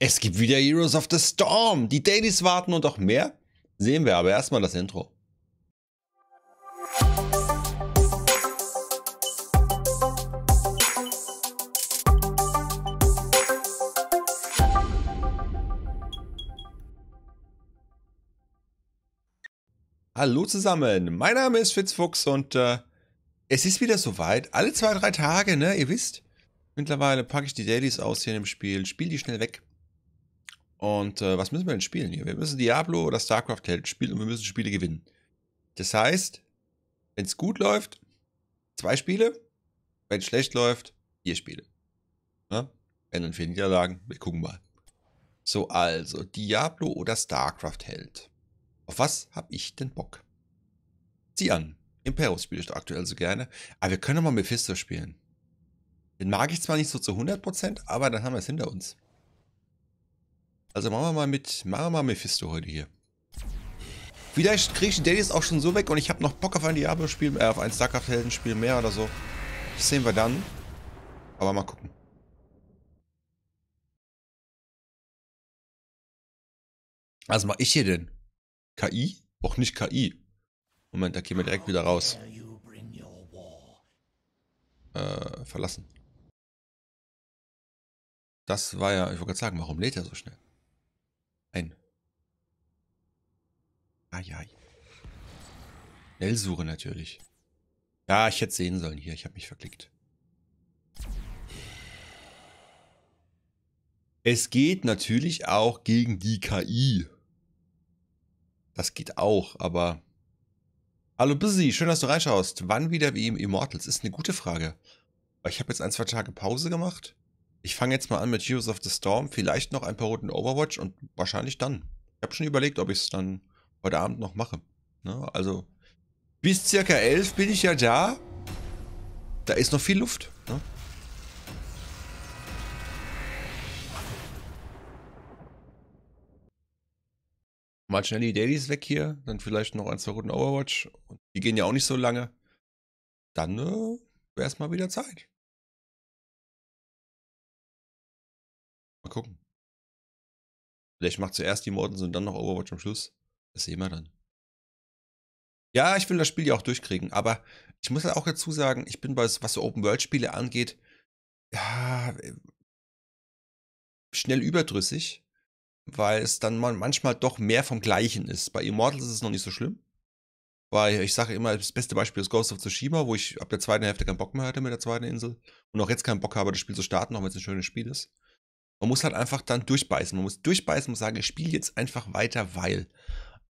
Es gibt wieder Heroes of the Storm. Die Dailies warten und auch mehr. Sehen wir aber erstmal das Intro. Hallo zusammen, mein Name ist Fitzfuchs und äh, es ist wieder soweit. Alle zwei, drei Tage, ne, ihr wisst. Mittlerweile packe ich die Dailies aus hier im Spiel, spiele die schnell weg. Und äh, was müssen wir denn spielen hier? Wir müssen Diablo oder StarCraft Held spielen und wir müssen Spiele gewinnen. Das heißt, wenn es gut läuft, zwei Spiele. Wenn es schlecht läuft, vier Spiele. Ja? Wenn dann vier Niederlagen, wir gucken mal. So, also, Diablo oder StarCraft Held. Auf was habe ich denn Bock? Sieh an. Imperos spiele ich aktuell so gerne. Aber wir können mal Mephisto spielen. Den mag ich zwar nicht so zu 100%, aber dann haben wir es hinter uns. Also machen wir mal mit, machen wir mal Mephisto heute hier. Vielleicht kriege ich die Dailies auch schon so weg und ich habe noch Bock auf ein Diablo-Spiel, äh, auf ein StarCraft-Helden-Spiel mehr oder so. Das sehen wir dann. Aber mal gucken. Was mache ich hier denn? KI? Auch nicht KI. Moment, da gehen wir direkt wieder raus. Äh, verlassen. Das war ja, ich wollte gerade sagen, warum lädt er so schnell? Ein. Ah ja. Schnellsuche natürlich. Ja, ich hätte sehen sollen hier, ich habe mich verklickt. Es geht natürlich auch gegen die KI. Das geht auch, aber... Hallo Busy, schön, dass du reinschaust. Wann wieder wie im Immortals? Ist eine gute Frage. Ich habe jetzt ein, zwei Tage Pause gemacht. Ich fange jetzt mal an mit Heroes of the Storm, vielleicht noch ein paar Runden Overwatch und wahrscheinlich dann. Ich habe schon überlegt, ob ich es dann heute Abend noch mache. Ne? Also bis circa 11 bin ich ja da. Da ist noch viel Luft. Ne? Mal schnell die Dailies weg hier, dann vielleicht noch ein, zwei Runden Overwatch. Die gehen ja auch nicht so lange. Dann äh, wäre es mal wieder Zeit. Mal gucken. Vielleicht macht zuerst die Mordens und dann noch Overwatch am Schluss. Das sehen wir dann. Ja, ich will das Spiel ja auch durchkriegen, aber ich muss ja auch dazu sagen, ich bin bei, was so Open-World-Spiele angeht, ja, schnell überdrüssig weil es dann manchmal doch mehr vom Gleichen ist. Bei Immortals ist es noch nicht so schlimm. Weil ich sage immer, das beste Beispiel ist Ghost of Tsushima, wo ich ab der zweiten Hälfte keinen Bock mehr hatte mit der zweiten Insel. Und auch jetzt keinen Bock habe, das Spiel zu starten, auch wenn es ein schönes Spiel ist. Man muss halt einfach dann durchbeißen. Man muss durchbeißen und sagen, ich spiele jetzt einfach weiter, weil.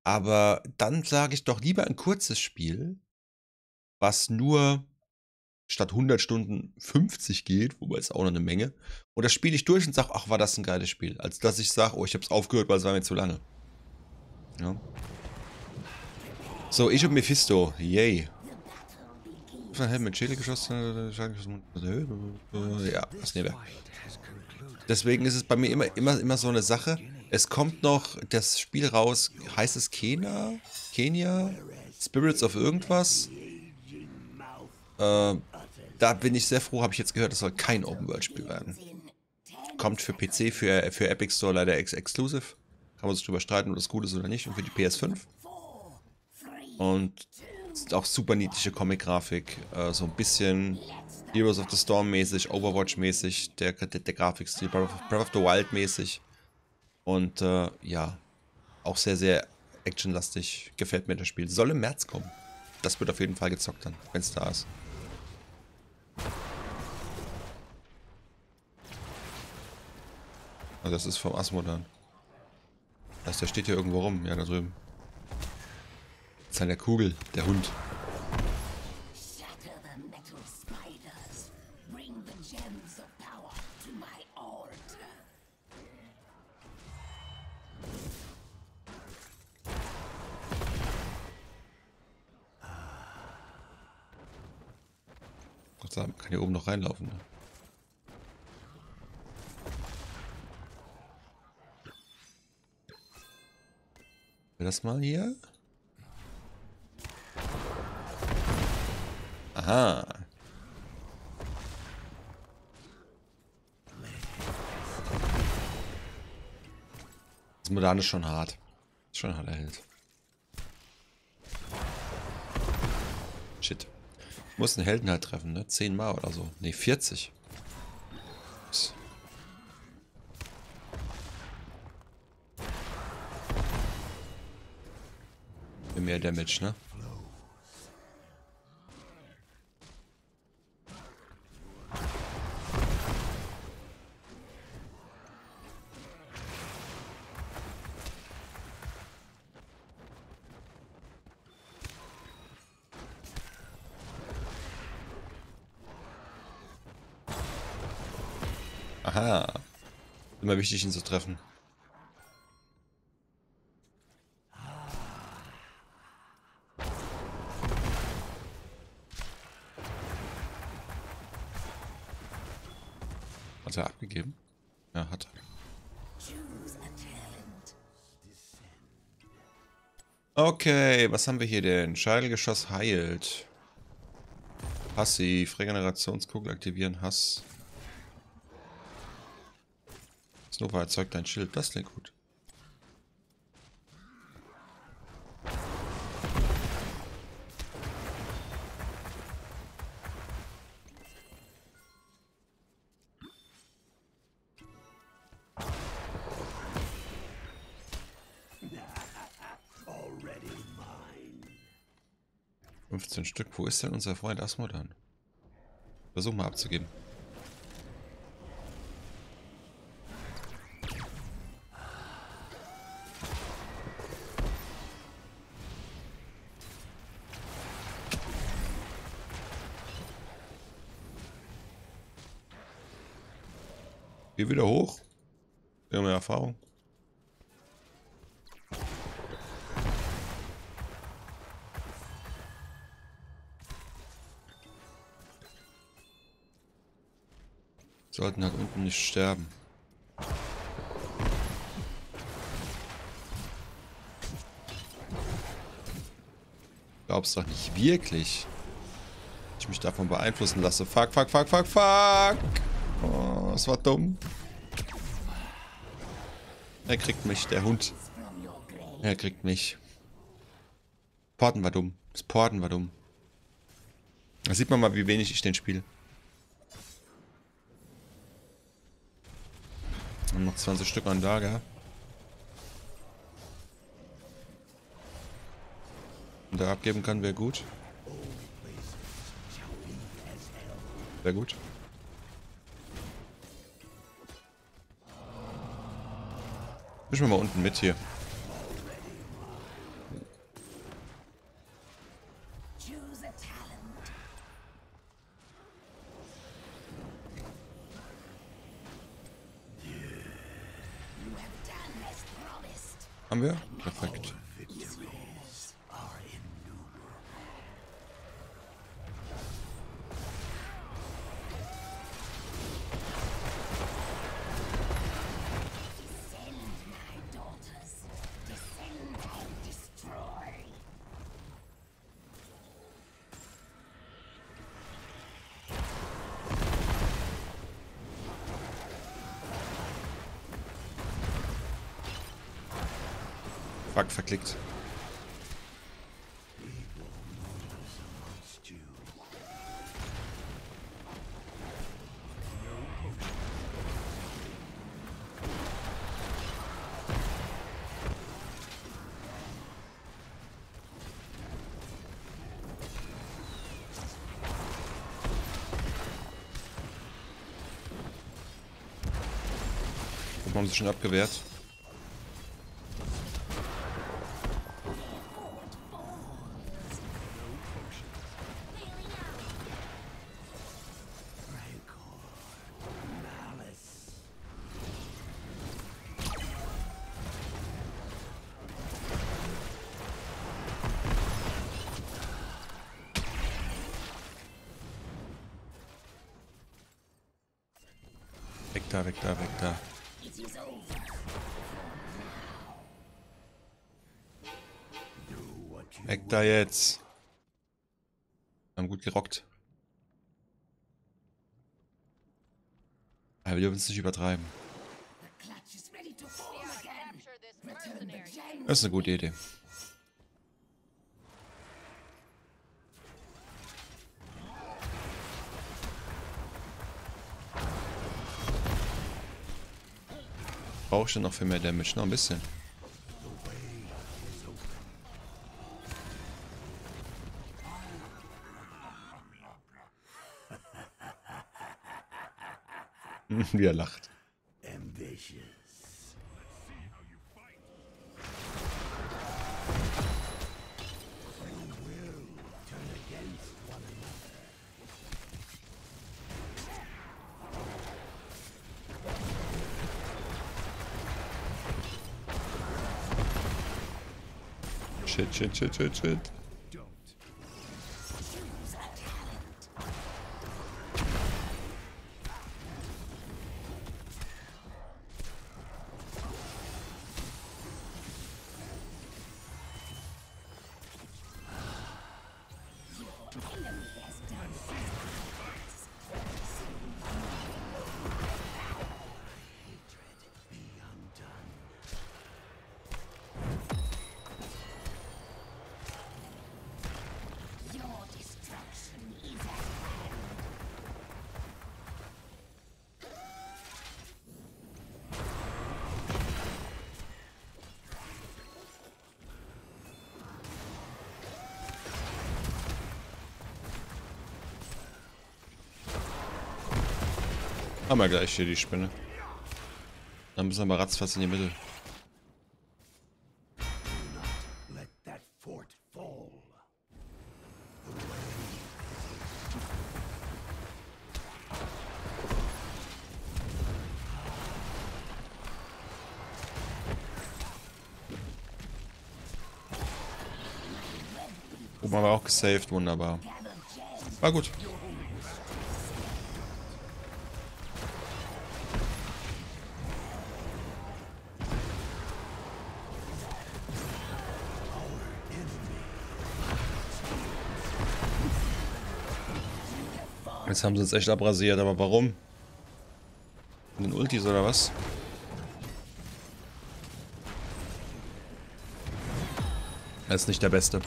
Aber dann sage ich doch lieber ein kurzes Spiel, was nur statt 100 Stunden 50 geht, wobei es auch noch eine Menge. Und das spiele ich durch und sage, ach, war das ein geiles Spiel. Als dass ich sage, oh, ich habe es aufgehört, weil es war mir zu lange. Ja. So, ich und Mephisto. Yay. Mit Schädel geschossen. Ja, das. Deswegen ist es bei mir immer, immer, immer so eine Sache. Es kommt noch das Spiel raus, heißt es Kena? Kenia? Spirits of irgendwas? Äh, da bin ich sehr froh, habe ich jetzt gehört, das soll kein Open-World-Spiel werden. Kommt für PC, für, für Epic Store leider ex exclusive. Kann man sich drüber streiten, ob das gut ist oder nicht. Und für die PS5. Und ist auch super niedliche Comic-Grafik. Äh, so ein bisschen Heroes of the Storm mäßig, Overwatch mäßig, der, der, der Grafikstil, Breath of the Wild mäßig. Und äh, ja, auch sehr, sehr actionlastig. Gefällt mir das Spiel. Soll im März kommen. Das wird auf jeden Fall gezockt dann, wenn es da ist. Also das ist vom Asmodan. Das, der steht hier irgendwo rum. Ja, da drüben. Seine Kugel, der Hund. Kann hier oben noch reinlaufen. Ne? das mal hier. Aha. Das Moderne ist schon hart. Schon hart erhält. Muss einen Helden halt treffen, ne? Zehnmal oder so. Ne, 40. Mehr Damage, ne? Aha. Immer wichtig, ihn zu treffen. Hat er abgegeben? Ja, hat er. Okay, was haben wir hier denn? Scheitelgeschoss heilt. Passiv. Regenerationskugel aktivieren. Hass. Nova erzeugt ein Schild. Das klingt gut. Stück. Wo ist denn unser Freund Asmodan? Versuch mal abzugeben. Geh wieder hoch. Wir haben mehr Erfahrung. Sollten halt unten nicht sterben. Glaubst doch nicht wirklich. Ich mich davon beeinflussen lasse. Fuck, fuck, fuck, fuck, fuck. Oh, das war dumm. Er kriegt mich, der Hund. Er kriegt mich. Porten war dumm. Das Porten war dumm. Da sieht man mal, wie wenig ich den spiele. Und noch 20 Stück an Lager. Und da abgeben kann, wäre gut. Wäre gut. Mischen wir mal unten mit hier. Fuck, verklickt. haben sie schon abgewehrt. Da, weg da, weg da. Jetzt. Wir haben gut gerockt. Aber wir dürfen es nicht übertreiben. Das ist eine gute Idee. Denn noch für mehr Damage? Noch ein bisschen. Wie er lacht. Shit, shit, shit, Haben wir gleich hier die Spinne. Dann müssen wir ratzfatz in die Mitte. Oben haben wir auch gesaved, wunderbar. War gut. Jetzt haben sie uns echt abrasiert, aber warum? In den Ultis oder was? Er ist nicht der Beste.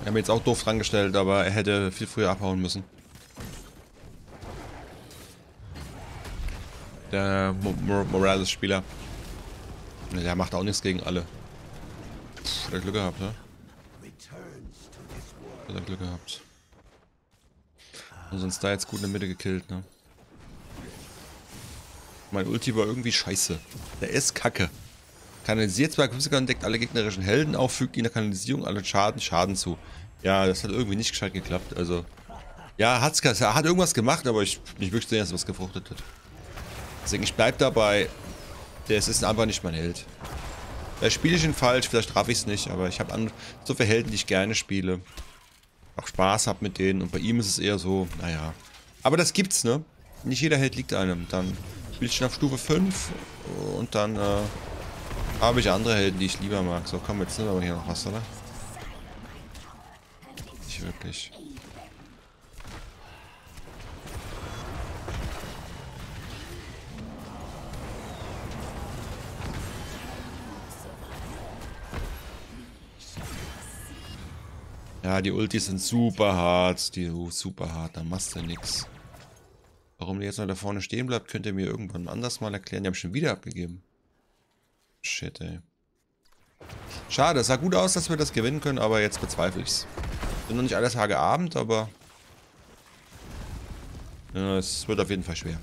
Er hat mir jetzt auch doof dran gestellt, aber er hätte viel früher abhauen müssen. Der Mo Morales-Spieler. Der macht auch nichts gegen alle. Puh, hat er Glück gehabt, ne? Hat er Glück gehabt. Und sonst da jetzt gut in der Mitte gekillt, ne? Mein Ulti war irgendwie scheiße. Der ist kacke. Kanalisiert zwei Physiker und deckt alle gegnerischen Helden auf, fügt ihnen der Kanalisierung alle Schaden, Schaden zu. Ja, das hat irgendwie nicht gescheit geklappt. Also, ja, hat's, hat irgendwas gemacht, aber ich nicht wirklich sehen, dass was gefruchtet hat. Deswegen, ich bleib dabei. Der ist einfach nicht mein Held. Vielleicht spiele ich ihn falsch, vielleicht raff ich es nicht, aber ich habe so viele Helden, die ich gerne spiele auch Spaß habe mit denen. Und bei ihm ist es eher so, naja. Aber das gibt's, ne? Nicht jeder Held liegt einem. Dann spiele ich auf Stufe 5 und dann äh, habe ich andere Helden, die ich lieber mag. So, komm, jetzt sind aber hier noch was, oder? Nicht wirklich. Ja, die Ultis sind super hart. Die uh, super hart, da machst du nix. Warum die jetzt noch da vorne stehen bleibt, könnt ihr mir irgendwann anders mal erklären. Die haben schon wieder abgegeben. Shit, ey. Schade, es sah gut aus, dass wir das gewinnen können, aber jetzt bezweifle ich's. Sind noch nicht alle Tage Abend, aber... Ja, es wird auf jeden Fall schwer.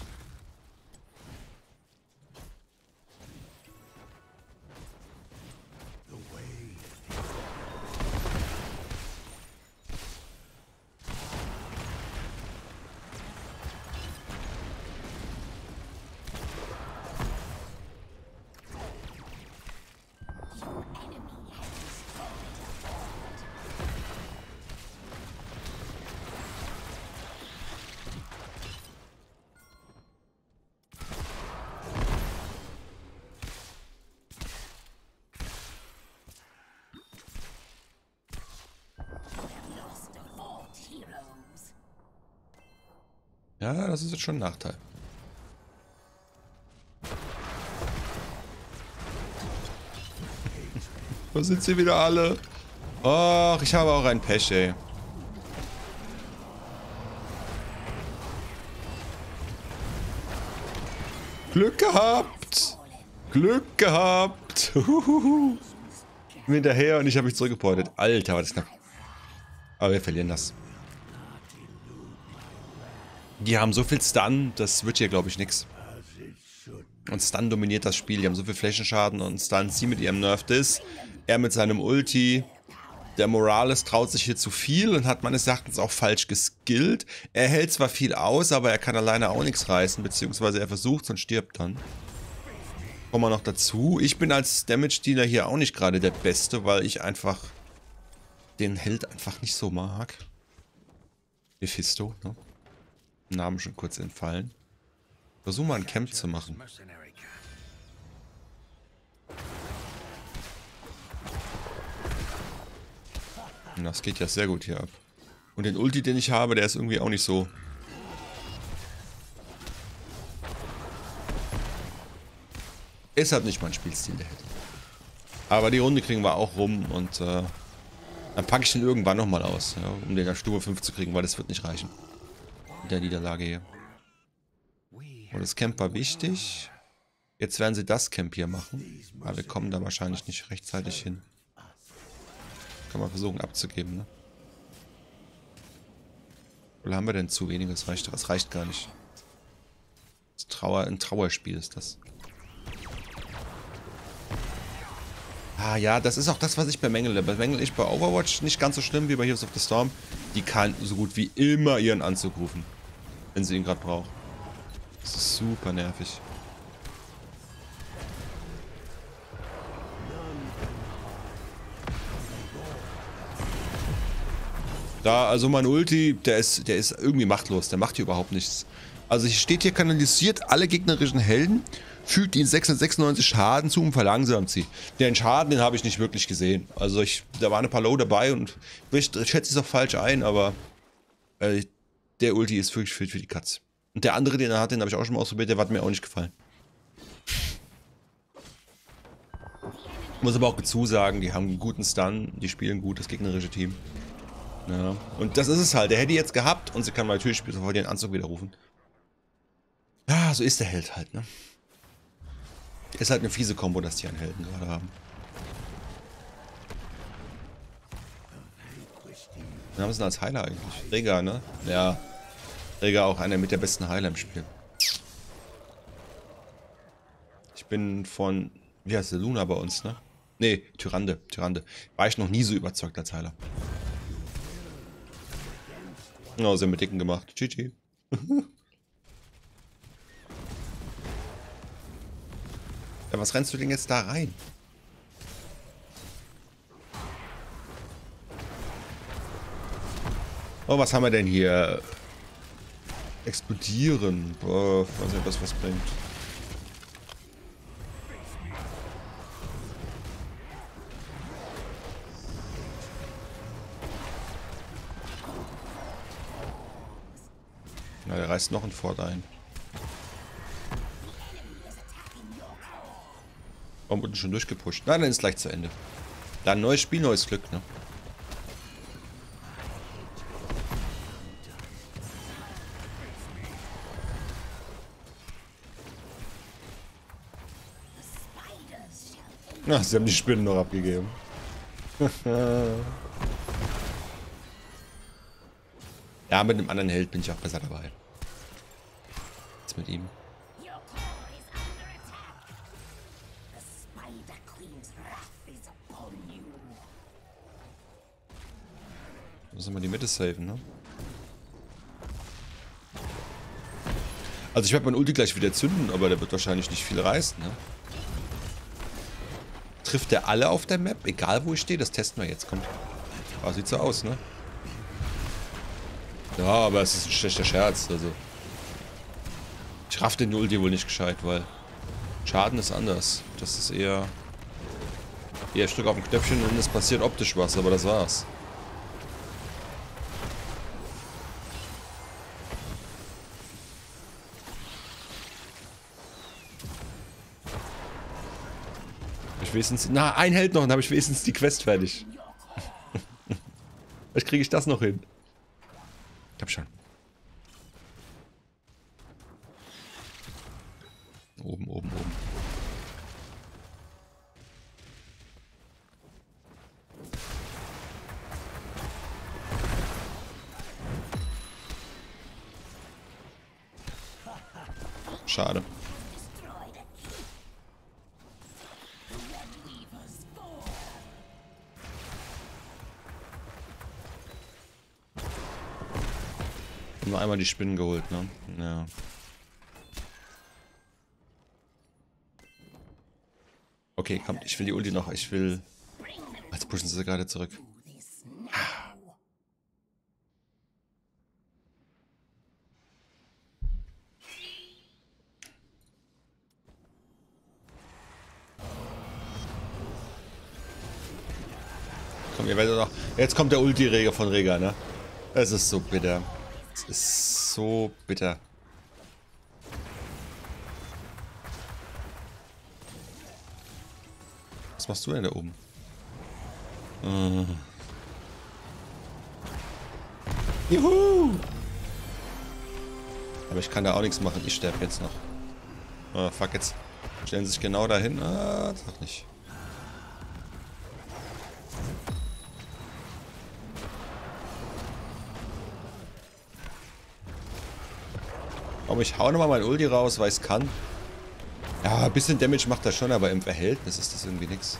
Schon ein Nachteil. Wo sind sie wieder alle? Och, ich habe auch ein Pech, ey. Glück gehabt! Glück gehabt! Huhuhu. Hinterher und ich habe mich zurückgeportet. Alter, war das knapp. Aber wir verlieren das. Die haben so viel Stun, das wird hier, glaube ich, nichts. Und Stun dominiert das Spiel. Die haben so viel Flächenschaden und Stun. Sie mit ihrem Nerf Diss. Er mit seinem Ulti. Der Morales traut sich hier zu viel und hat meines Erachtens auch falsch geskillt. Er hält zwar viel aus, aber er kann alleine auch nichts reißen, beziehungsweise er versucht und stirbt dann. Kommen wir noch dazu. Ich bin als Damage-Dealer hier auch nicht gerade der Beste, weil ich einfach den Held einfach nicht so mag. Mephisto, ne? Namen schon kurz entfallen. Versuch mal ein Camp zu machen. Das geht ja sehr gut hier ab. Und den Ulti, den ich habe, der ist irgendwie auch nicht so... Ist halt nicht mein Spielstil, der hätte. Aber die Runde kriegen wir auch rum und äh, dann packe ich den irgendwann nochmal aus, ja, um den auf Stufe 5 zu kriegen, weil das wird nicht reichen. Der Niederlage hier. Und das Camp war wichtig. Jetzt werden sie das Camp hier machen. Aber wir kommen da wahrscheinlich nicht rechtzeitig hin. Kann man versuchen abzugeben, ne? Oder haben wir denn zu wenig? Das reicht, das reicht gar nicht. Das Trauer, ein Trauerspiel ist das. Ah ja, das ist auch das, was ich bemängele. Bemängel ich bei Overwatch nicht ganz so schlimm wie bei Heroes of the Storm. Die kann so gut wie immer ihren Anzug rufen. Wenn sie ihn gerade braucht. Das ist super nervig. Da, also mein Ulti, der ist, der ist irgendwie machtlos. Der macht hier überhaupt nichts. Also hier steht hier, kanalisiert alle gegnerischen Helden, fügt ihnen 696 Schaden zu und verlangsamt sie. Den Schaden, den habe ich nicht wirklich gesehen. Also ich, da waren ein paar Low dabei und ich schätze es auch falsch ein, aber äh, der Ulti ist wirklich für, für die Katz. Und der andere, den er hat, den habe ich auch schon mal ausprobiert, der hat mir auch nicht gefallen. Muss aber auch dazu sagen, die haben einen guten Stun, die spielen gut, das gegnerische Team. Ja. Und das ist es halt. Der hätte jetzt gehabt und sie kann natürlich sofort den Anzug widerrufen. Ja, so ist der Held halt, ne? Ist halt eine fiese Kombo, dass die einen Helden gerade haben. Wir haben es denn als Heiler eigentlich? Rega, ne? Ja. Rega auch einer mit der besten Heiler im Spiel. Ich bin von, wie heißt der, Luna bei uns, ne? Ne, Tyrande, Tyrande. War ich noch nie so überzeugt als Heiler. Oh, sie haben mit Dicken gemacht. GG. ja, was rennst du denn jetzt da rein? Oh, was haben wir denn hier? Explodieren. Boah, weiß nicht, ob was bringt. Na, der reißt noch ein Fort ein. Warum wurden schon durchgepusht? Nein, dann ist gleich zu Ende. Dann neues Spiel, neues Glück, ne? Ach, sie haben die Spinnen noch abgegeben. ja, mit dem anderen Held bin ich auch besser dabei. Jetzt mit ihm. Müssen wir die Mitte saven, ne? Also ich werde mein Ulti gleich wieder zünden, aber der wird wahrscheinlich nicht viel reißen, ne? Trifft der alle auf der Map? Egal wo ich stehe, das testen wir jetzt. Kommt. Ah, sieht so aus, ne? Ja, aber es ist ein schlechter Scherz, also. Ich raff den Ulti wohl nicht gescheit, weil Schaden ist anders. Das ist eher... Eher Stück auf dem Knöpfchen und es passiert optisch was, aber das war's. Wenigstens... Na, ein Held noch, dann habe ich wenigstens die Quest fertig. Vielleicht kriege ich das noch hin. Hab schon. Oben, oben, oben. Schade. Einmal die Spinnen geholt, ne? Ja. Okay, komm, ich will die Ulti noch. Ich will... Jetzt pushen sie gerade zurück. Komm, ihr werdet doch... Jetzt kommt der Ulti-Reger von Rega, ne? Es ist so bitter. Es ist so bitter. Was machst du denn da oben? Uh. Juhu! Aber ich kann da auch nichts machen. Ich sterbe jetzt noch. Oh, fuck, jetzt stellen sie sich genau dahin. Ah, doch nicht. Aber ich hau nochmal mein Ulti raus, weil ich es kann. Ja, ein bisschen Damage macht das schon, aber im Verhältnis ist das irgendwie nichts.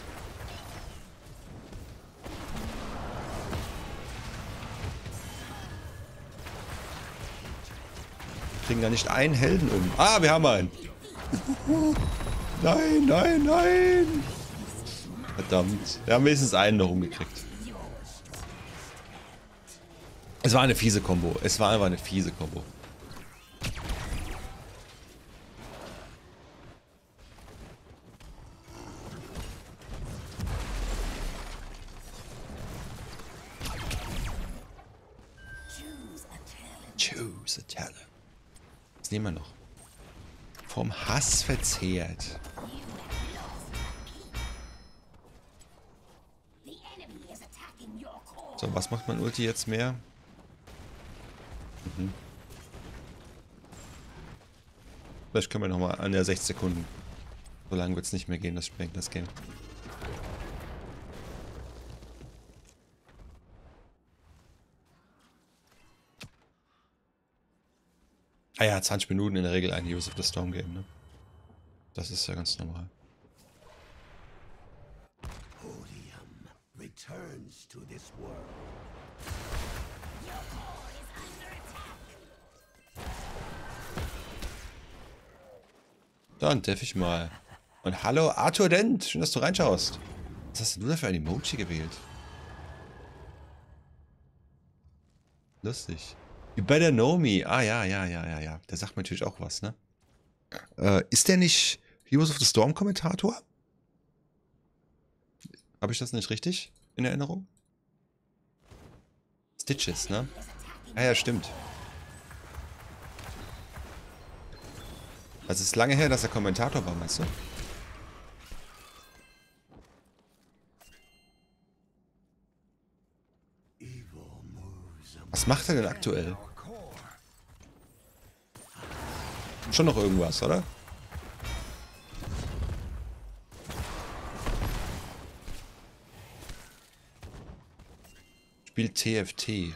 Kriegen da nicht einen Helden um. Ah, wir haben einen. nein, nein, nein. Verdammt. Wir haben wenigstens einen noch umgekriegt. Es war eine fiese Combo. Es war einfach eine fiese Combo. Talent. Was nehmen wir noch? Vom Hass verzehrt. So, was macht mein Ulti jetzt mehr? Mhm. Vielleicht können wir nochmal an der 6 Sekunden. So lange wird es nicht mehr gehen, das sprengt das Game. Ah ja, 20 Minuten in der Regel ein Use of the Storm Game, ne? Das ist ja ganz normal. Podium returns to this world. Dann darf ich mal. Und hallo Arthur Dent, schön, dass du reinschaust. Was hast du da für ein Emoji gewählt? Lustig. You better know me. Ah, ja, ja, ja, ja, ja. Der sagt mir natürlich auch was, ne? Äh, ist der nicht Heroes of the Storm Kommentator? Habe ich das nicht richtig in Erinnerung? Stitches, ne? Ah ja, stimmt. Also es ist lange her, dass er Kommentator war, meinst du? Was macht er denn aktuell? Schon noch irgendwas, oder? Spielt TFT.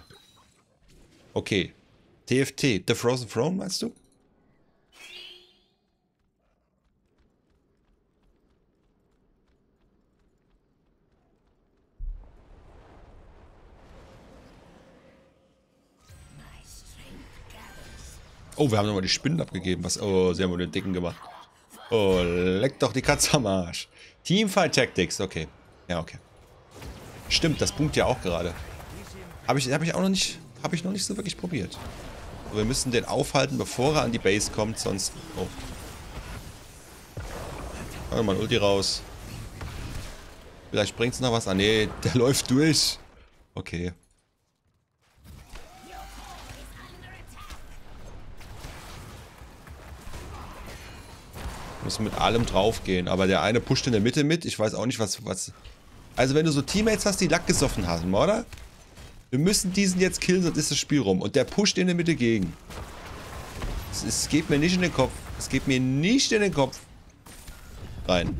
Okay. TFT, The Frozen Throne, meinst du? Oh, wir haben nochmal die Spinnen abgegeben. Was? Oh, sie haben wohl den Dicken gemacht. Oh, leck doch die Katze am Arsch. Teamfight Tactics, okay. Ja, okay. Stimmt, das punkt ja auch gerade. Habe ich, hab ich auch noch nicht, habe ich noch nicht so wirklich probiert. wir müssen den aufhalten, bevor er an die Base kommt, sonst... Oh. Warte mal, Ulti raus. Vielleicht bringt es noch was. Ah, nee, der läuft durch. Okay. Muss mit allem draufgehen. Aber der eine pusht in der Mitte mit. Ich weiß auch nicht, was... was also wenn du so Teammates hast, die Lack gesoffen haben, oder? Wir müssen diesen jetzt killen, sonst ist das Spiel rum. Und der pusht in der Mitte gegen. Es, es geht mir nicht in den Kopf. Es geht mir nicht in den Kopf. Rein.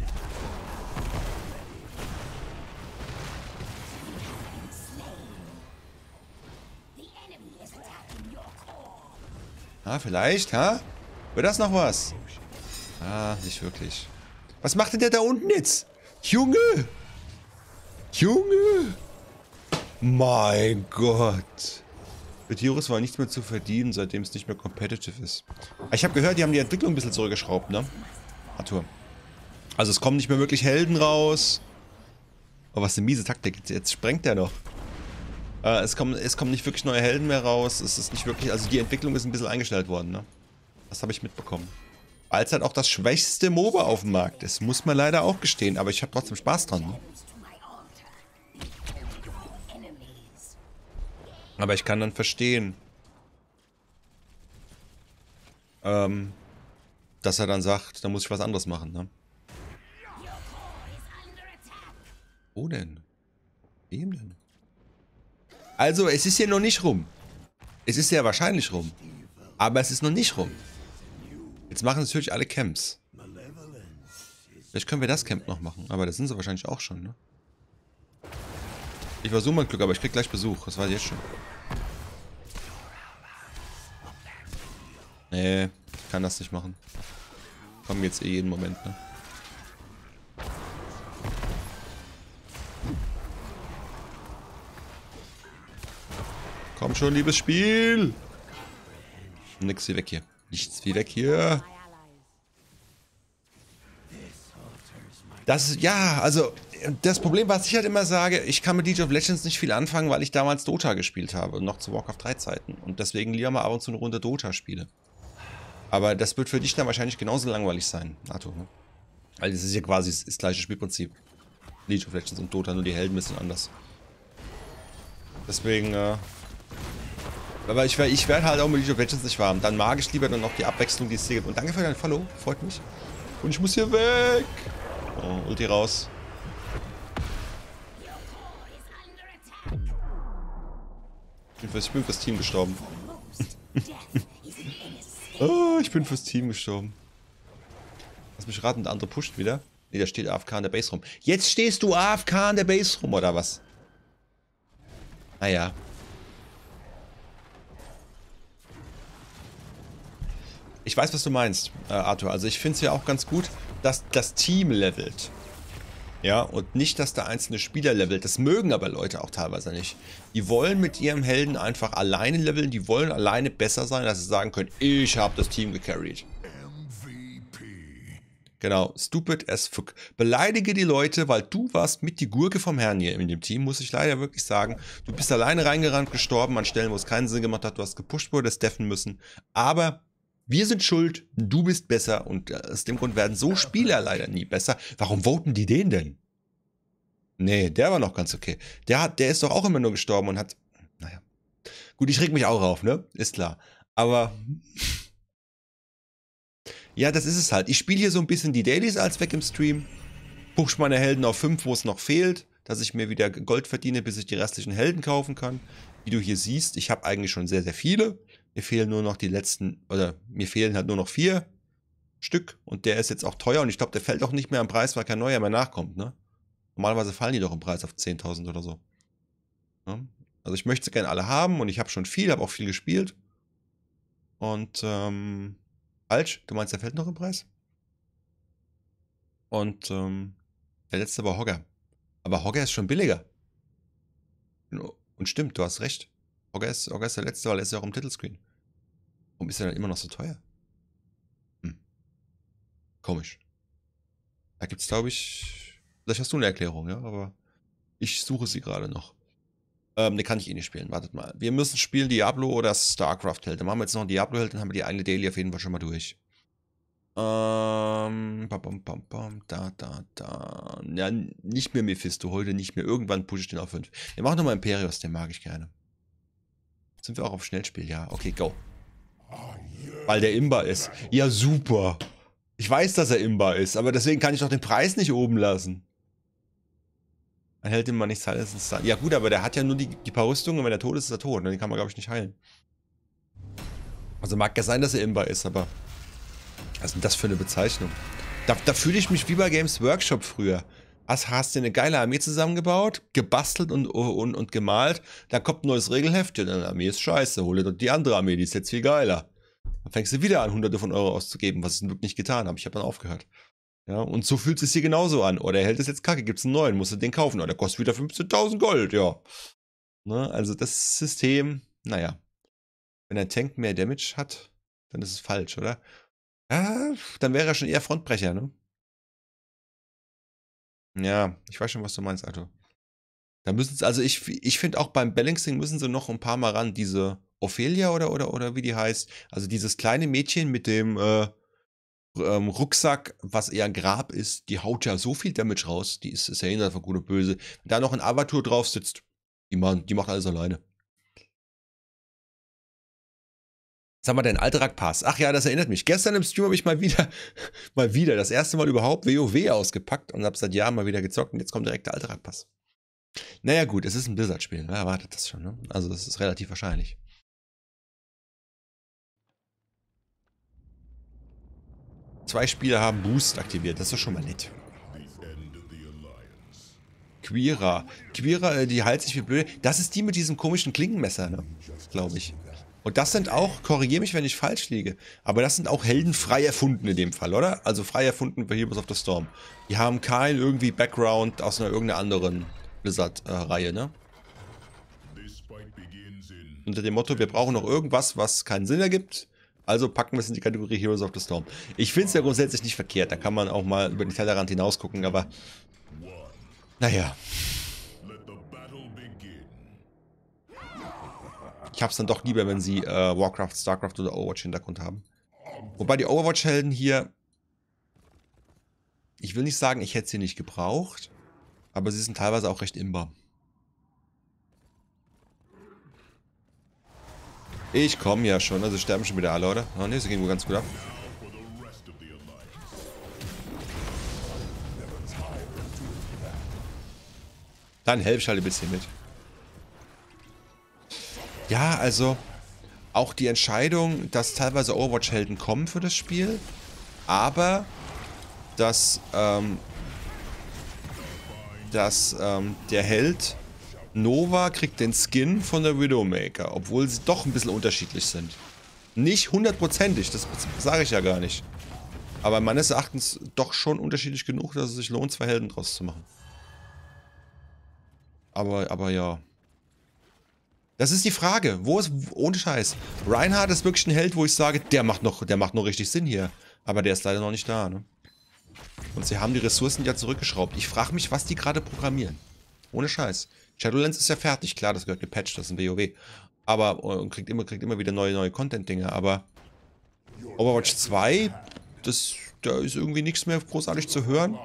Ah, vielleicht, ha? Wird das noch was? Ah, nicht wirklich. Was macht denn der da unten jetzt? Junge! Junge! Mein Gott. Mit Virus war nichts mehr zu verdienen, seitdem es nicht mehr competitive ist. Ich habe gehört, die haben die Entwicklung ein bisschen zurückgeschraubt, ne? Arthur. Also es kommen nicht mehr wirklich Helden raus. Oh, was eine miese Taktik. Jetzt sprengt der noch. Äh, es, kommen, es kommen nicht wirklich neue Helden mehr raus. Es ist nicht wirklich... Also die Entwicklung ist ein bisschen eingestellt worden, ne? Das habe ich mitbekommen. Es halt auch das schwächste MOBA auf dem Markt ist. Muss man leider auch gestehen. Aber ich habe trotzdem Spaß dran, ne? Aber ich kann dann verstehen, ähm, dass er dann sagt, da muss ich was anderes machen, ne? Wo denn? Wem denn? Also, es ist ja noch nicht rum. Es ist ja wahrscheinlich rum. Aber es ist noch nicht rum. Jetzt machen natürlich alle Camps. Vielleicht können wir das Camp noch machen. Aber das sind sie wahrscheinlich auch schon, ne? Ich versuche mal Glück, aber ich krieg gleich Besuch. Das weiß ich jetzt schon. Nee, ich kann das nicht machen. Kommen jetzt eh jeden Moment, ne? Komm schon, liebes Spiel! Nix wie weg hier. Nichts wie weg hier. Das ist, ja, also das Problem, was ich halt immer sage, ich kann mit League of Legends nicht viel anfangen, weil ich damals Dota gespielt habe, noch zu Warcraft 3 Zeiten. Und deswegen lieber mal ab und zu eine Runde Dota spiele. Aber das wird für dich dann wahrscheinlich genauso langweilig sein, Nato. Ne? Weil das ist ja quasi das gleiche Spielprinzip. League of Legends und Dota, nur die Helden ein bisschen anders. Deswegen, äh... Aber ich, ich werde halt auch mit League of Legends nicht warm. Dann mag ich lieber dann noch die Abwechslung, die es hier gibt. Und danke für dein Follow, freut mich. Und ich muss hier weg. Oh, Ulti raus. Ich bin, fürs, Team gestorben. oh, ich bin fürs Team gestorben. Lass mich raten, der andere pusht wieder. Ne, der steht AFK in der Base rum. Jetzt stehst du AFK in der Base rum, oder was? Naja. Ich weiß, was du meinst, äh, Arthur. Also ich finde es ja auch ganz gut, dass das Team levelt. Ja, und nicht, dass der einzelne Spieler levelt. Das mögen aber Leute auch teilweise nicht. Die wollen mit ihrem Helden einfach alleine leveln. Die wollen alleine besser sein, dass sie sagen können, ich habe das Team gecarried. Genau, stupid as fuck. Beleidige die Leute, weil du warst mit die Gurke vom Herrn hier in dem Team, muss ich leider wirklich sagen. Du bist alleine reingerannt, gestorben an Stellen, wo es keinen Sinn gemacht hat. Du hast gepusht, wurde steffen müssen. Aber wir sind schuld, du bist besser und aus dem Grund werden so Spieler leider nie besser. Warum voten die den denn? Nee, der war noch ganz okay. Der, hat, der ist doch auch immer nur gestorben und hat. Naja. Gut, ich reg mich auch auf, ne? Ist klar. Aber. Ja, das ist es halt. Ich spiele hier so ein bisschen die Dailies als weg im Stream. Push meine Helden auf 5, wo es noch fehlt. Dass ich mir wieder Gold verdiene, bis ich die restlichen Helden kaufen kann. Wie du hier siehst, ich habe eigentlich schon sehr, sehr viele. Mir fehlen nur noch die letzten, oder mir fehlen halt nur noch vier Stück. Und der ist jetzt auch teuer und ich glaube, der fällt auch nicht mehr am Preis, weil kein neuer mehr nachkommt, ne? Normalerweise fallen die doch im Preis auf 10.000 oder so. Ja? Also ich möchte sie gerne alle haben und ich habe schon viel, habe auch viel gespielt. Und, ähm, falsch, du meinst, der fällt noch im Preis? Und, ähm, der letzte war Hogger. Aber Hogger ist schon billiger. Und stimmt, du hast recht. Hogger ist, Hogger ist der letzte, weil er ist ja auch im Titelscreen. Warum ist er dann immer noch so teuer? Hm. Komisch. Da gibt es, glaube ich. Vielleicht hast du eine Erklärung, ja, aber ich suche sie gerade noch. Ähm, ne, kann ich eh nicht spielen. Wartet mal. Wir müssen spielen Diablo oder StarCraft-Held. Dann machen wir jetzt noch einen Diablo-Held, dann haben wir die eine Daily auf jeden Fall schon mal durch. Ähm, bam, bam, bam, da, da, da. Ja, nicht mehr Mephisto, heute nicht mehr. Irgendwann pushe ich den auf 5. Wir machen nochmal Imperius, den mag ich gerne. Sind wir auch auf Schnellspiel? Ja, okay, go. Weil der Imba ist. Ja, super. Ich weiß, dass er imbar ist, aber deswegen kann ich doch den Preis nicht oben lassen. Man hält immer nichts Heiles Ja gut, aber der hat ja nur die, die paar Rüstungen und wenn er tot ist, ist er tot. Den kann man, glaube ich, nicht heilen. Also mag ja sein, dass er imbar ist, aber... Was ist denn das für eine Bezeichnung? Da, da fühle ich mich wie bei Games Workshop früher. Hast, hast du eine geile Armee zusammengebaut, gebastelt und, und, und gemalt, dann kommt ein neues Regelheft, ja, deine Armee ist scheiße, hol dir doch die andere Armee, die ist jetzt viel geiler. Dann fängst du wieder an, hunderte von Euro auszugeben, was ich wirklich nicht getan habe. Ich habe dann aufgehört. Ja, und so fühlt es sich genauso an. Oder oh, hält es jetzt kacke, gibt es einen neuen, musst du den kaufen. Oder oh, der kostet wieder 15.000 Gold, ja. Ne, also das System, naja. Wenn ein Tank mehr Damage hat, dann ist es falsch, oder? Ja, dann wäre er schon eher Frontbrecher, ne? Ja, ich weiß schon, was du meinst, Alter. Da müssen sie, also ich, ich finde auch beim Balancing müssen sie noch ein paar Mal ran, diese Ophelia oder, oder, oder wie die heißt. Also dieses kleine Mädchen mit dem äh, ähm, Rucksack, was eher ein Grab ist, die haut ja so viel Damage raus, die ist, ist erinnert von gut und böse. Wenn da noch ein Avatur drauf sitzt, die, man, die macht alles alleine. Haben wir denn? Alterak Pass. Ach ja, das erinnert mich. Gestern im Stream habe ich mal wieder, mal wieder, das erste Mal überhaupt WoW ausgepackt und habe seit Jahren mal wieder gezockt und jetzt kommt direkt der Alterak Pass. Naja gut, es ist ein Blizzard-Spiel, ne? erwartet das schon. Ne? Also das ist relativ wahrscheinlich. Zwei Spieler haben Boost aktiviert, das ist doch schon mal nett. Quira. Quira, äh, die heilt sich wie blöd. Das ist die mit diesem komischen Klingenmesser, ne? Glaube ich. Und das sind auch, korrigiere mich, wenn ich falsch liege, aber das sind auch Helden frei erfunden in dem Fall, oder? Also frei erfunden für Heroes of the Storm. Die haben keinen irgendwie Background aus einer irgendeiner anderen Blizzard-Reihe, ne? Unter dem Motto, wir brauchen noch irgendwas, was keinen Sinn ergibt. Also packen wir es in die Kategorie Heroes of the Storm. Ich finde es ja grundsätzlich nicht verkehrt. Da kann man auch mal über den Tellerrand hinaus gucken, aber... Naja. Ich habe es dann doch lieber, wenn sie äh, Warcraft, Starcraft oder Overwatch Hintergrund haben. Wobei die Overwatch-Helden hier... Ich will nicht sagen, ich hätte sie nicht gebraucht, aber sie sind teilweise auch recht imbar. Ich komme ja schon, also sterben schon wieder alle, oder? Oh ne, sie gehen wohl ganz gut ab. Dann helfe ich halt ein bisschen mit. Ja, also auch die Entscheidung, dass teilweise Overwatch-Helden kommen für das Spiel, aber dass, ähm, dass ähm, der Held Nova kriegt den Skin von der Widowmaker, obwohl sie doch ein bisschen unterschiedlich sind. Nicht hundertprozentig, das sage ich ja gar nicht. Aber meines Erachtens doch schon unterschiedlich genug, dass es sich lohnt, zwei Helden draus zu machen. Aber, aber ja. Das ist die Frage. Wo ist, ohne Scheiß. Reinhardt ist wirklich ein Held, wo ich sage, der macht noch, der macht noch richtig Sinn hier. Aber der ist leider noch nicht da, ne? Und sie haben die Ressourcen ja zurückgeschraubt. Ich frage mich, was die gerade programmieren. Ohne Scheiß. Shadowlands ist ja fertig, klar, das gehört gepatcht, das ist ein WoW. Aber, und kriegt immer, kriegt immer wieder neue, neue Content-Dinge, aber Overwatch 2, das, da ist irgendwie nichts mehr großartig zu hören.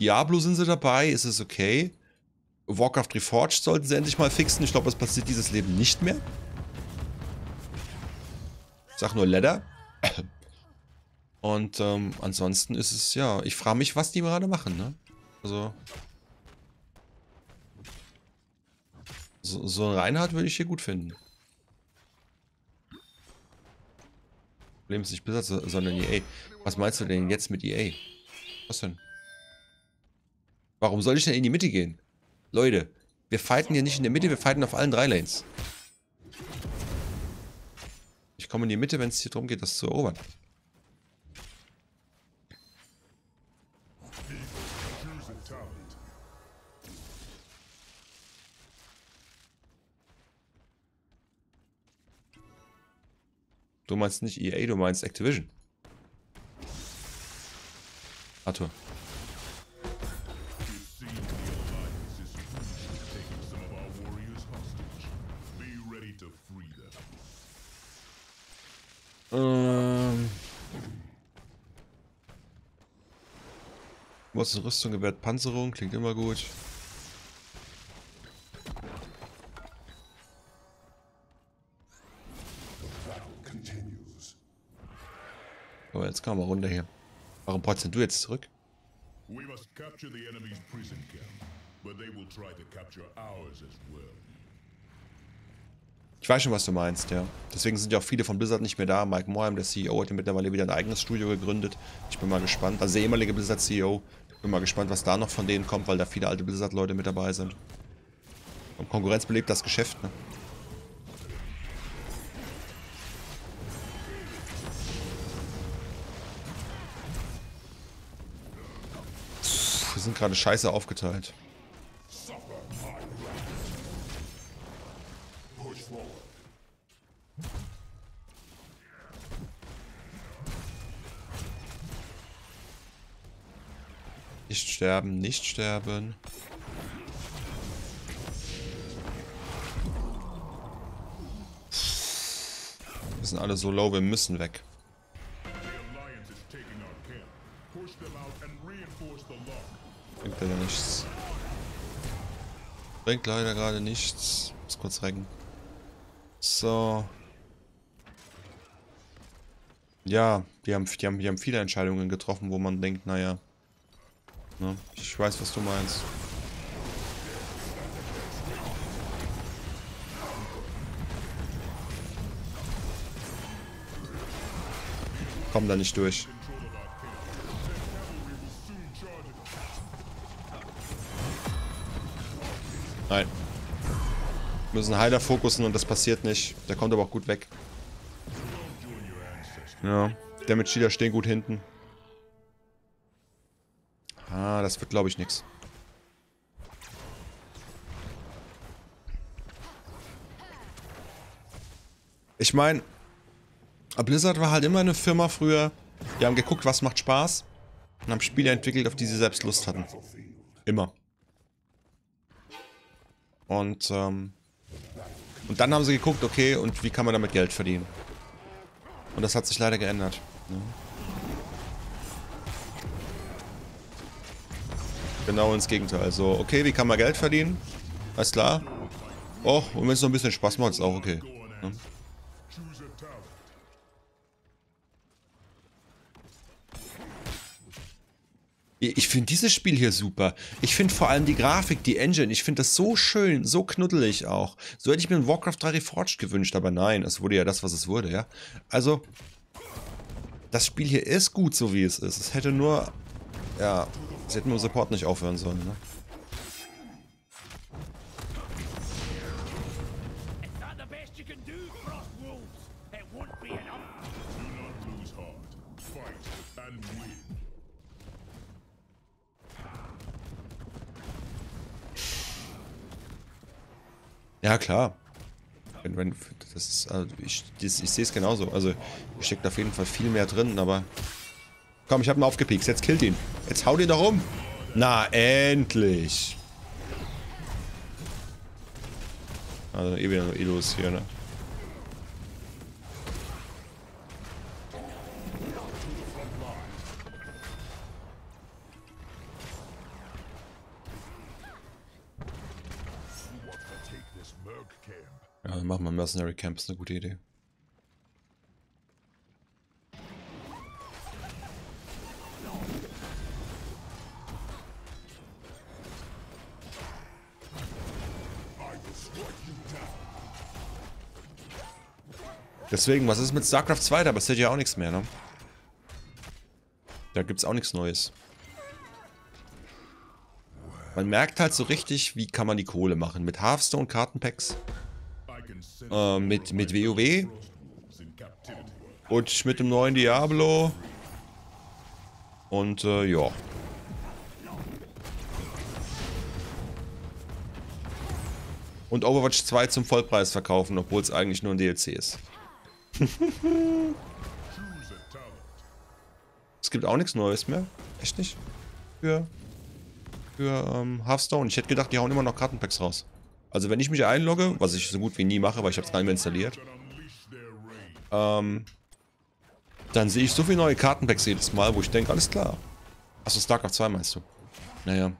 Diablo sind sie dabei, ist es okay. Warcraft Reforged sollten sie endlich mal fixen. Ich glaube, das passiert dieses Leben nicht mehr. Ich sag nur Leather. Und ähm, ansonsten ist es, ja, ich frage mich, was die gerade machen, ne? Also. So, so ein Reinhard würde ich hier gut finden. Problem ist nicht Blizzard, sondern EA. Was meinst du denn jetzt mit EA? Was denn? Warum soll ich denn in die Mitte gehen? Leute, wir fighten hier nicht in der Mitte, wir fighten auf allen drei Lanes. Ich komme in die Mitte, wenn es hier darum geht, das zu erobern. Du meinst nicht EA, du meinst Activision. Arthur. Ähm. Was Rüstung gewährt? Panzerung, klingt immer gut. Aber jetzt kommen wir runter hier. Warum denn du jetzt zurück? We must capture the enemy's prison camp, but they will try to capture ours as well. Ich weiß schon, was du meinst, ja. Deswegen sind ja auch viele von Blizzard nicht mehr da. Mike Morheim, der CEO, hat ja mittlerweile wieder ein eigenes Studio gegründet. Ich bin mal gespannt. Also der ehemalige Blizzard-CEO. Bin mal gespannt, was da noch von denen kommt, weil da viele alte Blizzard-Leute mit dabei sind. Und Konkurrenz belebt das Geschäft, ne? Pff, wir sind gerade scheiße aufgeteilt. Nicht sterben, nicht sterben. Wir sind alle so low, wir müssen weg. Bringt leider nichts. Bringt leider gerade nichts. Muss kurz recken. So. Ja, die haben, die, haben, die haben viele Entscheidungen getroffen, wo man denkt, naja. Ne, ich weiß, was du meinst. Komm da nicht durch. Nein. Wir müssen Heiler fokussen und das passiert nicht. Der kommt aber auch gut weg. Ja. Mit Cheater stehen gut hinten. Das wird glaube ich nix. Ich meine, Blizzard war halt immer eine Firma früher. Die haben geguckt, was macht Spaß. Und haben Spiele entwickelt, auf die sie selbst Lust hatten. Immer. Und, ähm, und dann haben sie geguckt, okay, und wie kann man damit Geld verdienen? Und das hat sich leider geändert. Ne? Genau ins Gegenteil. Also, okay, wie kann man Geld verdienen? Alles klar. Oh, und wenn es noch ein bisschen Spaß macht, ist auch okay. Ne? Ich finde dieses Spiel hier super. Ich finde vor allem die Grafik, die Engine, ich finde das so schön, so knuddelig auch. So hätte ich mir ein Warcraft 3 Reforged gewünscht, aber nein, es wurde ja das, was es wurde, ja. Also, das Spiel hier ist gut, so wie es ist. Es hätte nur, ja, es hätte nur Support nicht aufhören sollen, ne? Ja, klar. Wenn, wenn, das ist, also ich, ich sehe es genauso. Also, steckt auf jeden Fall viel mehr drin, aber... Komm, ich habe ihn aufgepiekst. Jetzt killt ihn. Jetzt hau den doch um. Na, endlich. Also, eh wieder nur Elos hier, ne? Ja, dann machen wir Mercenary Camp. Ist eine gute Idee. Deswegen, was ist mit StarCraft 2? Da passiert ja auch nichts mehr, ne? Da gibt's auch nichts Neues. Man merkt halt so richtig, wie kann man die Kohle machen. Mit Hearthstone Kartenpacks, I can sense äh, mit, mit WoW und mit dem neuen Diablo. Und äh, ja. Und Overwatch 2 zum Vollpreis verkaufen, obwohl es eigentlich nur ein DLC ist. Es gibt auch nichts Neues mehr. Echt nicht? Für, für ähm, Hearthstone. Ich hätte gedacht, die hauen immer noch Kartenpacks raus. Also wenn ich mich einlogge, was ich so gut wie nie mache, weil ich habe es gar nicht mehr installiert, ähm, dann sehe ich so viele neue Kartenpacks jedes Mal, wo ich denke, alles klar. Achso, StarCraft 2 meinst du? Naja.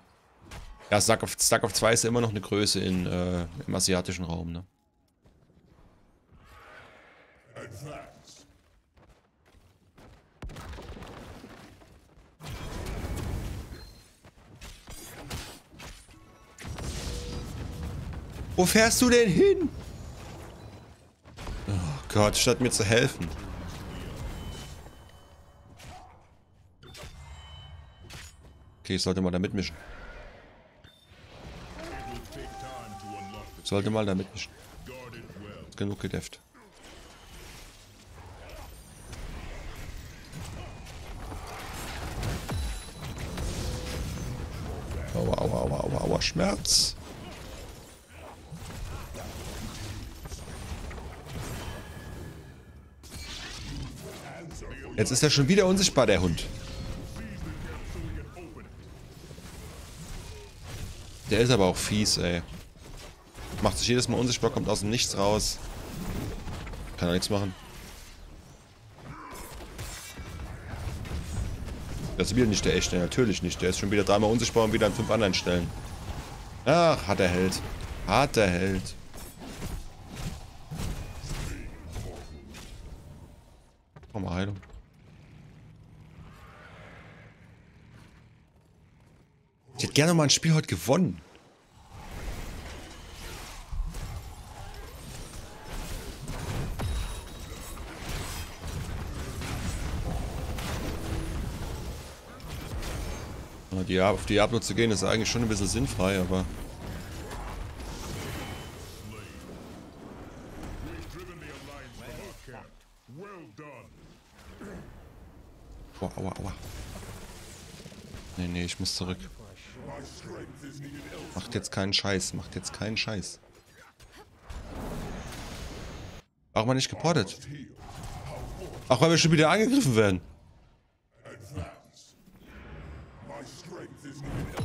Ja, StarCraft, StarCraft 2 ist ja immer noch eine Größe in, äh, im asiatischen Raum, ne? advance. Wo fährst du denn hin? Oh Gott, statt mir zu helfen. Okay, ich sollte mal da mitmischen. Ich sollte mal da mitmischen. Genug gedeft. Aua, Schmerz. Jetzt ist er schon wieder unsichtbar, der Hund. Der ist aber auch fies, ey. Macht sich jedes Mal unsichtbar, kommt aus dem Nichts raus. Kann er nichts machen. Das ist wieder nicht der echte, natürlich nicht. Der ist schon wieder dreimal unsichtbar und wieder an fünf anderen Stellen. Ach, hat er Held. Hat er Held. Komm mal Heilung. Ich hätte gerne mal ein Spiel heute gewonnen. Die, auf Diablo zu gehen ist eigentlich schon ein bisschen sinnfrei, aber... Boah, aua, aua. Nee, nee, ich muss zurück. Macht jetzt keinen Scheiß, macht jetzt keinen Scheiß. Warum mal nicht geportet? Ach, weil wir schon wieder angegriffen werden.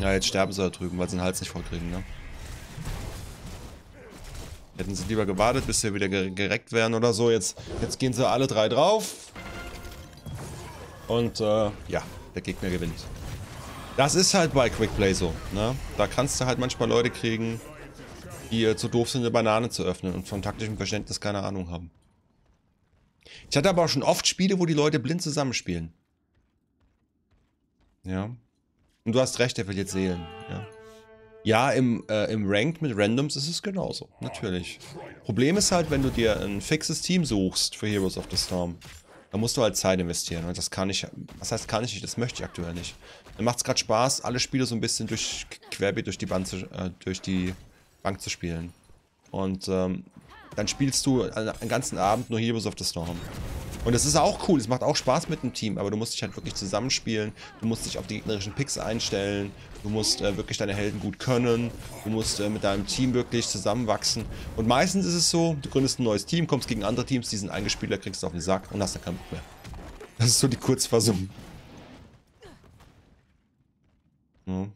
Ja, jetzt sterben sie da drüben, weil sie den Hals nicht vollkriegen, ne? Hätten sie lieber gewartet, bis sie wieder ge gereckt werden oder so. Jetzt, jetzt gehen sie alle drei drauf. Und, äh, ja, der Gegner gewinnt. Das ist halt bei Quickplay so, ne? Da kannst du halt manchmal Leute kriegen, die äh, zu doof sind, eine Banane zu öffnen und von taktischem Verständnis keine Ahnung haben. Ich hatte aber auch schon oft Spiele, wo die Leute blind zusammenspielen. Ja. Und du hast recht, der verliert Seelen, ja. Ja, im, äh, im Ranked mit Randoms ist es genauso, natürlich. Problem ist halt, wenn du dir ein fixes Team suchst für Heroes of the Storm, dann musst du halt Zeit investieren. Und das kann ich, was heißt kann ich nicht, das möchte ich aktuell nicht. Dann macht es gerade Spaß, alle Spiele so ein bisschen durch querbeet durch die, Bank zu, äh, durch die Bank zu spielen. Und ähm, dann spielst du einen ganzen Abend nur Heroes of the Storm. Und das ist auch cool, es macht auch Spaß mit dem Team, aber du musst dich halt wirklich zusammenspielen, du musst dich auf die gegnerischen Picks einstellen, du musst äh, wirklich deine Helden gut können, du musst äh, mit deinem Team wirklich zusammenwachsen. Und meistens ist es so, du gründest ein neues Team, kommst gegen andere Teams, die sind eingespielt, da kriegst du auf den Sack und hast dann keinen Bock mehr. Das ist so die Kurzfassung. Ja.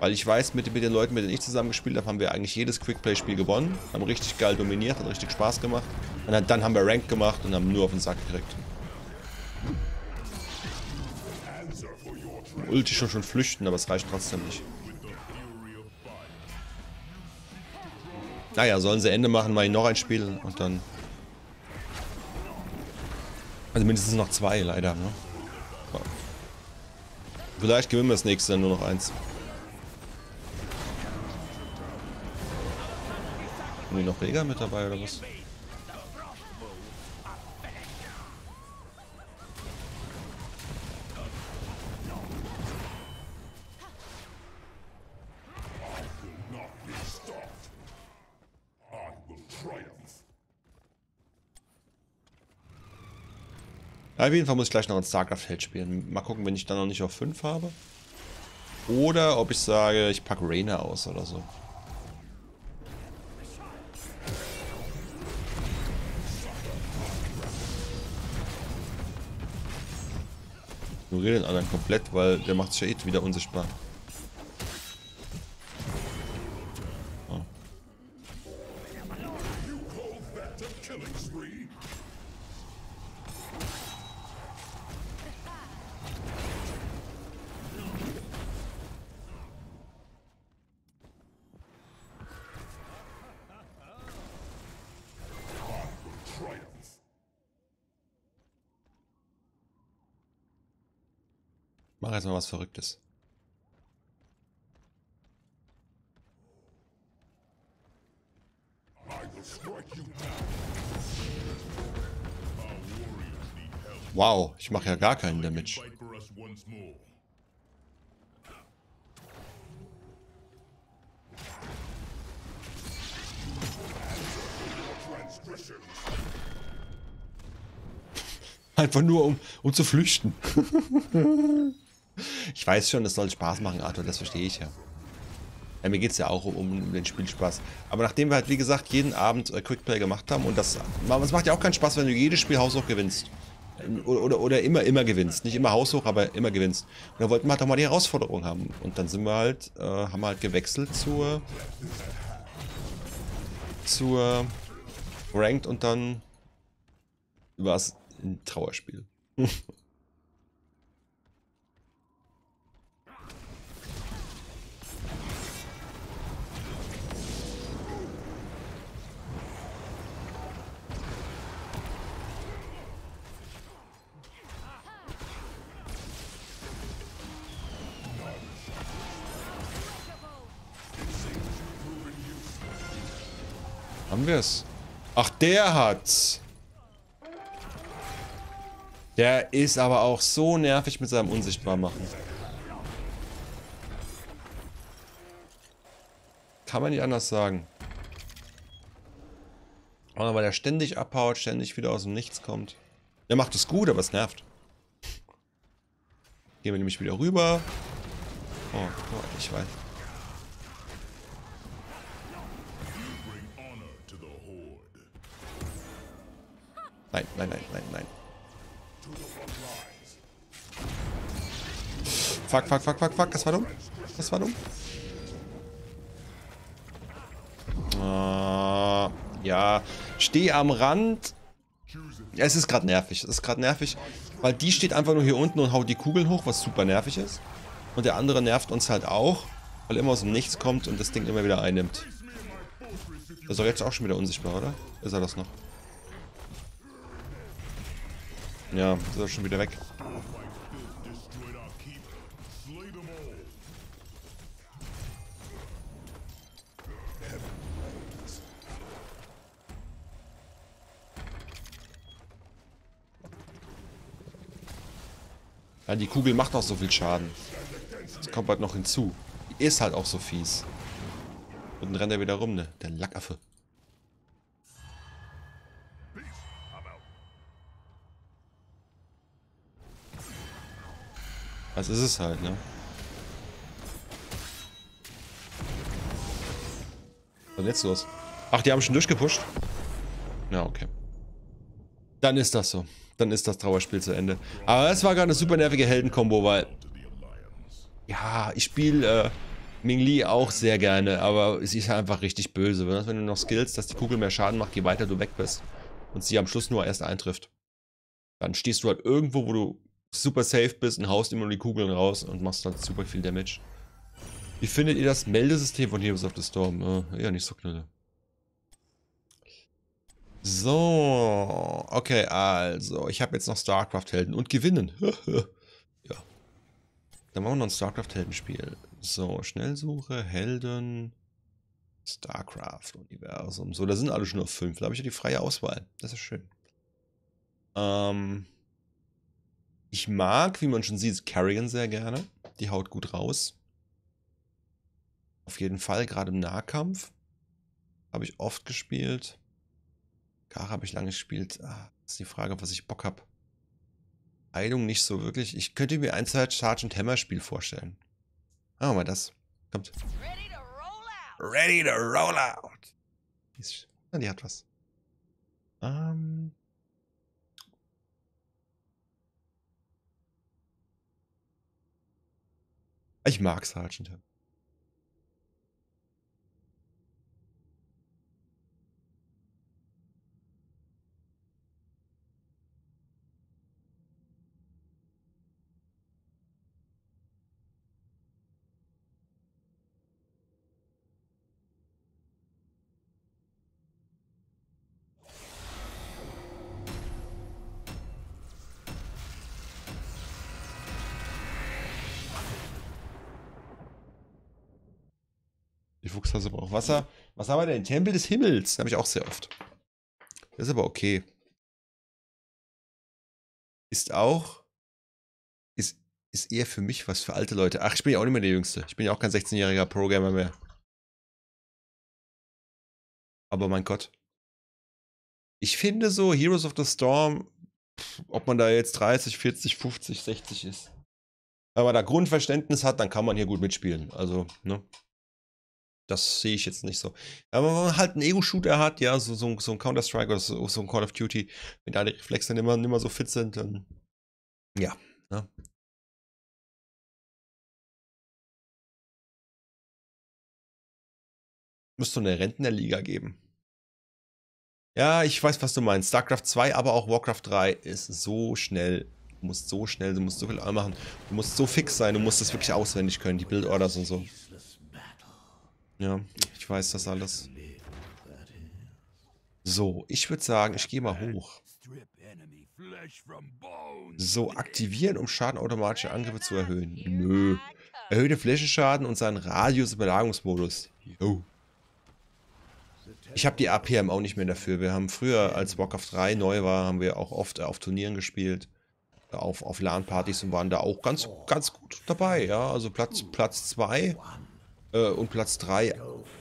Weil ich weiß, mit, mit den Leuten, mit denen ich zusammengespielt habe, haben wir eigentlich jedes Quickplay-Spiel gewonnen. Haben richtig geil dominiert, hat richtig Spaß gemacht. Und dann, haben wir Rank gemacht und haben nur auf den Sack gekriegt. Ulti schon schon flüchten, aber es reicht trotzdem nicht. Naja, sollen sie Ende machen, mache ich noch ein Spiel und dann... Also mindestens noch zwei, leider, ne? Vielleicht gewinnen wir das nächste dann nur noch eins. Haben die noch Rega mit dabei oder was? Auf jeden Fall muss ich gleich noch ein StarCraft-Feld spielen. Mal gucken, wenn ich dann noch nicht auf 5 habe. Oder ob ich sage, ich packe Rainer aus oder so. Ignoriere den anderen komplett, weil der macht sich ja eh wieder unsichtbar. Mach jetzt was Verrücktes. Wow, ich mache ja gar keinen Damage. Einfach nur, um, um zu flüchten. ich weiß schon, das soll Spaß machen, Arthur, das verstehe ich ja. ja mir geht es ja auch um, um den Spielspaß. Aber nachdem wir halt, wie gesagt, jeden Abend äh, Quickplay gemacht haben und das, es macht ja auch keinen Spaß, wenn du jedes Spiel haushoch gewinnst. Oder, oder, oder immer, immer gewinnst. Nicht immer haushoch, aber immer gewinnst. Und da wollten wir halt auch mal die Herausforderung haben. Und dann sind wir halt, äh, haben wir halt gewechselt zur, zur Ranked und dann war es ein Trauerspiel. Haben wir es? Ach, der hat's. Der ist aber auch so nervig mit seinem Unsichtbarmachen. Kann man nicht anders sagen. Aber weil er ständig abhaut, ständig wieder aus dem Nichts kommt. Der macht es gut, aber es nervt. Gehen wir nämlich wieder rüber. Oh, oh ich weiß. Nein, nein, nein, nein, nein. Fuck, fuck, fuck, fuck, fuck. Das war dumm. Das war dumm. Ah, ja. Steh am Rand. Ja, es ist gerade nervig. Es ist gerade nervig, weil die steht einfach nur hier unten und haut die Kugeln hoch, was super nervig ist. Und der andere nervt uns halt auch, weil er immer aus dem Nichts kommt und das Ding immer wieder einnimmt. Das ist doch jetzt auch schon wieder unsichtbar, oder? Ist er das noch? Ja, ist er schon wieder weg. Ja, die Kugel macht auch so viel Schaden. Das kommt halt noch hinzu. Die ist halt auch so fies. Und dann rennt er wieder rum, ne? Der Lackaffe. Was ist es halt, ne? Was ist jetzt los? Ach, die haben schon durchgepusht? Ja, okay. Dann ist das so. Dann ist das Trauerspiel zu Ende. Aber es war gerade eine super nervige Heldenkombo, weil... Ja, ich spiele äh, Ming Li auch sehr gerne, aber sie ist einfach richtig böse. Wenn du noch skillst, dass die Kugel mehr Schaden macht, je weiter du weg bist. Und sie am Schluss nur erst eintrifft. Dann stehst du halt irgendwo, wo du super safe bist und haust immer nur die Kugeln raus und machst halt super viel Damage. Wie findet ihr das Meldesystem von Heroes of the Storm? Äh, eher nicht so knülle. So, okay, also, ich habe jetzt noch StarCraft-Helden und gewinnen. ja. Dann machen wir noch ein StarCraft-Heldenspiel. So, Schnellsuche, Helden, StarCraft-Universum. So, da sind alle schon auf 5. Da habe ich ja die freie Auswahl. Das ist schön. Ähm, ich mag, wie man schon sieht, Carrigan sehr gerne. Die haut gut raus. Auf jeden Fall, gerade im Nahkampf. Habe ich oft gespielt. Kara habe ich lange gespielt. Ah, ist die Frage, was ich Bock habe. Heilung nicht so wirklich. Ich könnte mir ein Zeit Sergeant Hammer Spiel vorstellen. Machen wir mal das. Kommt. Ready to roll out. Ready to roll out. Die, ist, ja, die hat was. Ähm. Ich mag Sergeant Hammer. Die Fuchshase braucht Wasser. Was haben wir denn? Tempel des Himmels. Habe ich auch sehr oft. Das ist aber okay. ist auch, ist, ist eher für mich was für alte Leute. Ach, ich bin ja auch nicht mehr der Jüngste. Ich bin ja auch kein 16-jähriger Pro-Gamer mehr. Aber mein Gott. Ich finde so, Heroes of the Storm, pff, ob man da jetzt 30, 40, 50, 60 ist. Wenn man da Grundverständnis hat, dann kann man hier gut mitspielen. Also, ne? Das sehe ich jetzt nicht so. Aber wenn man halt einen Ego-Shooter hat, ja, so, so, so ein Counter-Strike oder so, so ein Call of Duty, wenn da die Reflexe nicht mehr, nicht mehr so fit sind, dann. Ja, ne? Müsste eine Rentnerliga geben. Ja, ich weiß, was du meinst. StarCraft 2, aber auch Warcraft 3 ist so schnell. Du musst so schnell, du musst so viel machen. Du musst so fix sein, du musst das wirklich auswendig können, die Build-Orders und so. Ja, ich weiß das alles. So, ich würde sagen, ich gehe mal hoch. So, aktivieren, um schadenautomatische Angriffe zu erhöhen. Nö. Erhöhte Flächenschaden und seinen Radius im Belagerungsmodus. Jo. Ich habe die APM auch nicht mehr dafür. Wir haben früher, als Warcraft 3 neu war, haben wir auch oft auf Turnieren gespielt. Auf, auf LAN-Partys und waren da auch ganz, ganz gut dabei. Ja, also Platz 2 Platz äh, und Platz 3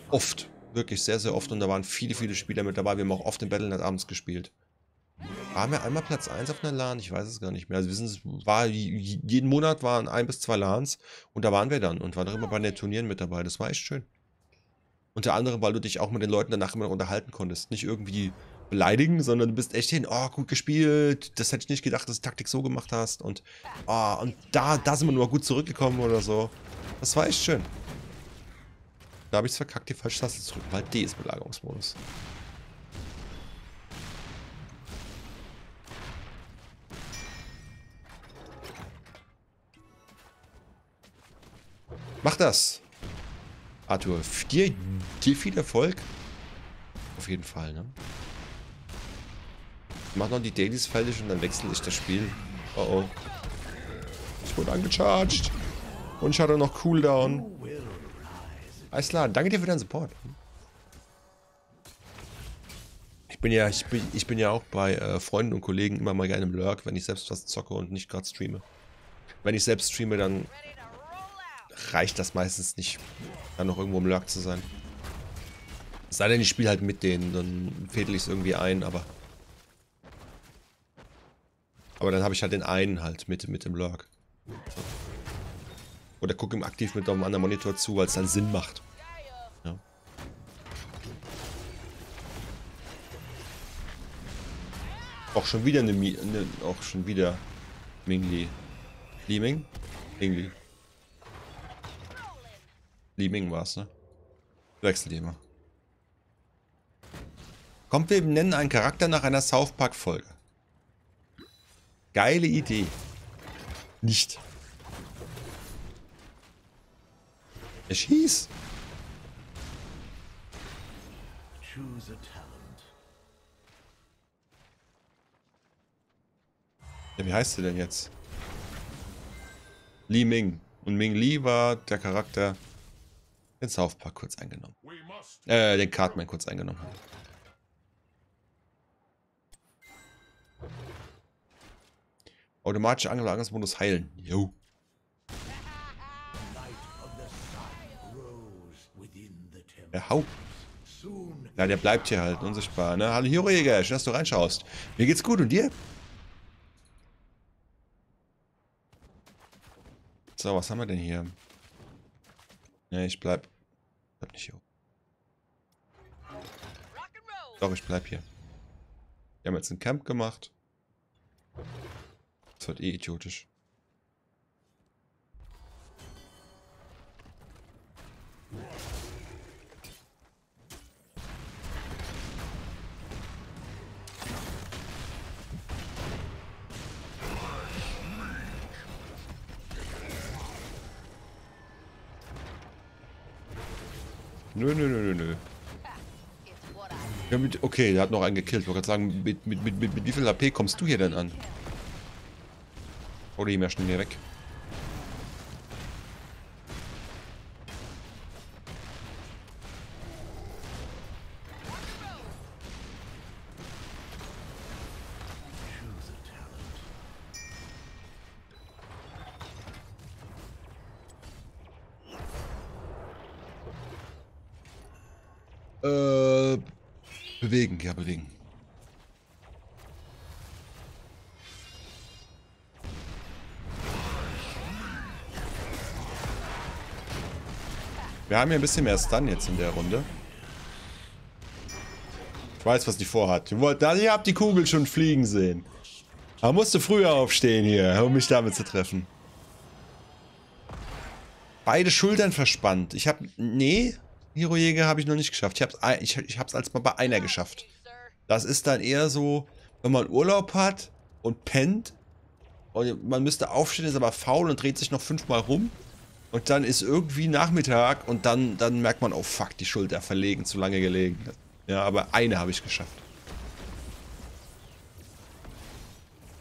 oft. Wirklich sehr, sehr oft. Und da waren viele, viele Spieler mit dabei. Wir haben auch oft in Battlenet abends gespielt. Waren wir einmal Platz 1 auf einer LAN? Ich weiß es gar nicht mehr. Also sind, es war, jeden Monat waren ein bis zwei LANs und da waren wir dann und waren immer bei den Turnieren mit dabei. Das war echt schön. Unter anderem, weil du dich auch mit den Leuten danach immer unterhalten konntest. Nicht irgendwie beleidigen, sondern du bist echt hin, oh, gut gespielt, das hätte ich nicht gedacht, dass du Taktik so gemacht hast und, oh, und da, da sind wir nur gut zurückgekommen oder so. Das war echt schön. Da habe ich es verkackt, die falsche Taste zu drücken, weil D ist Belagerungsmodus. Mach das! Arthur, dir, dir viel Erfolg. Auf jeden Fall, ne? Mach noch die Dailies fertig und dann wechsle ich das Spiel. Oh oh. Ich wurde angecharged. Und ich hatte noch Cooldown. Alles klar, danke dir für deinen Support. Ich bin ja, ich bin, ich bin ja auch bei äh, Freunden und Kollegen immer mal gerne im Lurk, wenn ich selbst was zocke und nicht gerade streame. Wenn ich selbst streame, dann reicht das meistens nicht, dann noch irgendwo im Lurk zu sein. Es sei denn, ich spiele halt mit denen, dann fädel ich es irgendwie ein, aber... Aber dann habe ich halt den einen halt mit, mit dem Lurk. So. Oder gucke ihm aktiv mit einem anderen Monitor zu, weil es dann Sinn macht. Ja. Auch schon wieder eine, Mi eine auch schon wieder Ming Li. Ming? Ming Li. Li Ming war's, ne? Wechsel die mal. Kommt, wir nennen einen Charakter nach einer South Park Folge. Geile Idee. Nicht. Er schießt. Ja, wie heißt sie denn jetzt? Li Ming. Und Ming Li war der Charakter, den South Park kurz eingenommen. Äh, den Cartman kurz eingenommen hat. Automatische Angriffsmodus heilen. Jo. Der Haupt. Ja, der bleibt hier halt unsichtbar, ne? Hallo Hirojäger, schön, dass du reinschaust. Mir geht's gut und dir? So, was haben wir denn hier? Ne, ich bleib. Bleib nicht hier. Doch, ich bleib hier. Wir haben jetzt ein Camp gemacht. Das wird eh idiotisch. Nö, nö, nö, nö, nö. Ja, mit, okay, der hat noch einen gekillt. Ich wollte gerade sagen, mit, mit, mit, mit, wie viel HP kommst du hier denn an? Oder ihm ja schnell weg. Äh, ja, bewegen. Wir haben hier ein bisschen mehr Stun jetzt in der Runde. Ich weiß, was die vorhat. Ihr, wollt, ihr habt die Kugel schon fliegen sehen. Aber musste früher aufstehen hier, um mich damit zu treffen. Beide Schultern verspannt. Ich habe... Nee, Hirojäger habe ich noch nicht geschafft. Ich habe es ich, ich als mal bei einer geschafft. Das ist dann eher so, wenn man Urlaub hat und pennt und man müsste aufstehen, ist aber faul und dreht sich noch fünfmal rum. Und dann ist irgendwie Nachmittag und dann, dann merkt man, oh fuck, die Schulter verlegen, zu lange gelegen. Ja, aber eine habe ich geschafft.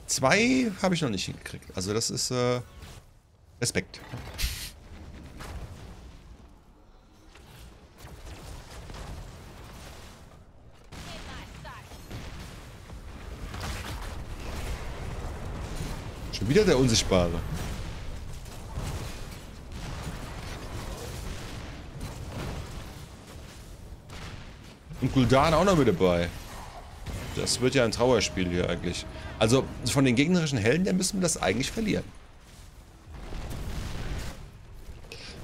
Zwei habe ich noch nicht hingekriegt. Also das ist äh, Respekt. Wieder der Unsichtbare. Und Gul'dan auch noch mit dabei. Das wird ja ein Trauerspiel hier eigentlich. Also von den gegnerischen Helden, der müssen wir das eigentlich verlieren.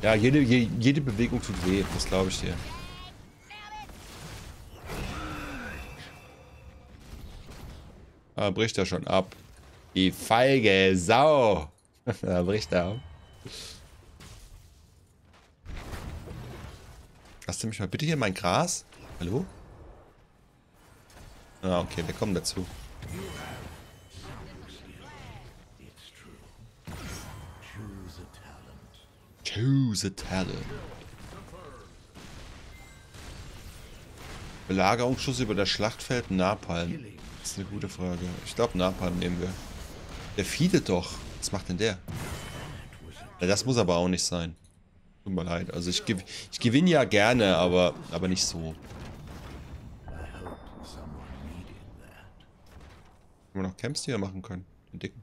Ja, jede, je, jede Bewegung tut weh, das glaube ich dir. Ah, bricht er schon ab. Die feige Sau. da bricht er ab. Lass du mich mal bitte hier mein Gras? Hallo? Ah, okay, wir kommen dazu. Choose a talent. Belagerungsschuss über das Schlachtfeld Napalm. Das ist eine gute Frage. Ich glaube Napalm nehmen wir. Der feedet doch. Was macht denn der? Ja, das muss aber auch nicht sein. Tut mir leid. Also ich, ich gewinne ja gerne, aber, aber nicht so. Wenn wir noch Camps hier machen können. Den dicken.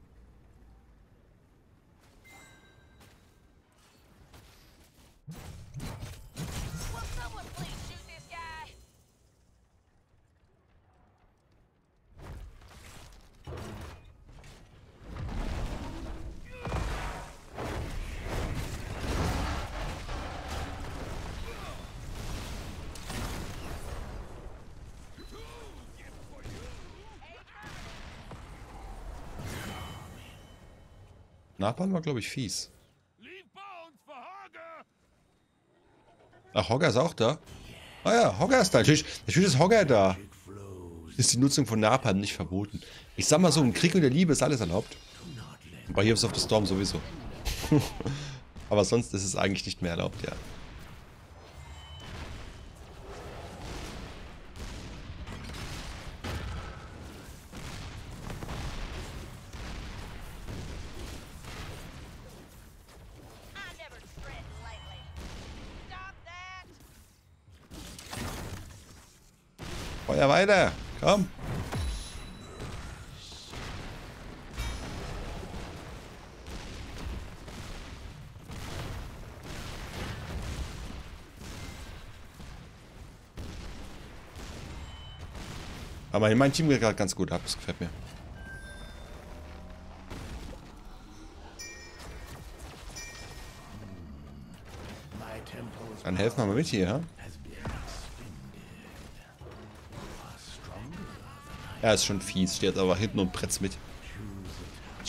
Napalm war, glaube ich, fies. Ach, Hogger ist auch da? Ah ja, Hogger ist da. Natürlich, natürlich ist Hogger da. Ist die Nutzung von Napalm nicht verboten. Ich sag mal so, im Krieg und der Liebe ist alles erlaubt. Bei Heroes of the Storm sowieso. Aber sonst ist es eigentlich nicht mehr erlaubt, ja. Feuer weiter. Komm. Aber mein Team geht gerade ganz gut ab. Das gefällt mir. Dann helfen wir mal mit hier, ja? Ja, ist schon fies. Steht aber hinten und bretzt mit.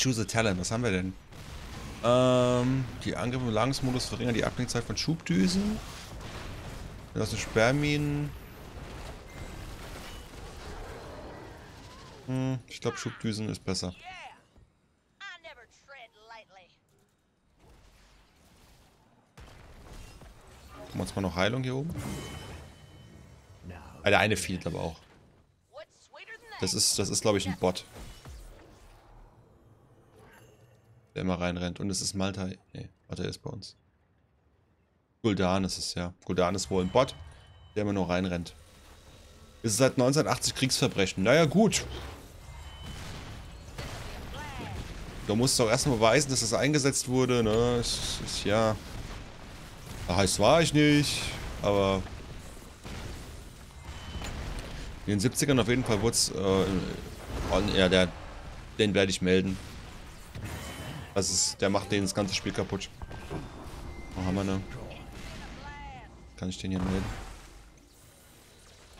Choose a Talent. Was haben wir denn? Ähm, die Angriffe im Belagungsmodus verringern die Abklingzeit von Schubdüsen. Das sind Sperrminen. Hm, ich glaube, Schubdüsen ist besser. Gucken wir uns mal noch Heilung hier oben. Ah, der eine fehlt aber auch. Das ist, das ist glaube ich, ein Bot. Der immer reinrennt. Und es ist Malta. Nee, warte, er ist bei uns. Gul'dan ist es, ja. Gul'dan ist wohl ein Bot, der immer nur reinrennt. Ist seit 1980 Kriegsverbrechen. Naja, gut. Du musst doch erstmal beweisen, dass das eingesetzt wurde, ne? Es ist ja. Da heißt war ich nicht, aber. In den 70ern auf jeden Fall wurde es, äh, ja, der, den werde ich melden. Das ist, der macht den das ganze Spiel kaputt. Wo haben wir ne? Kann ich den hier melden?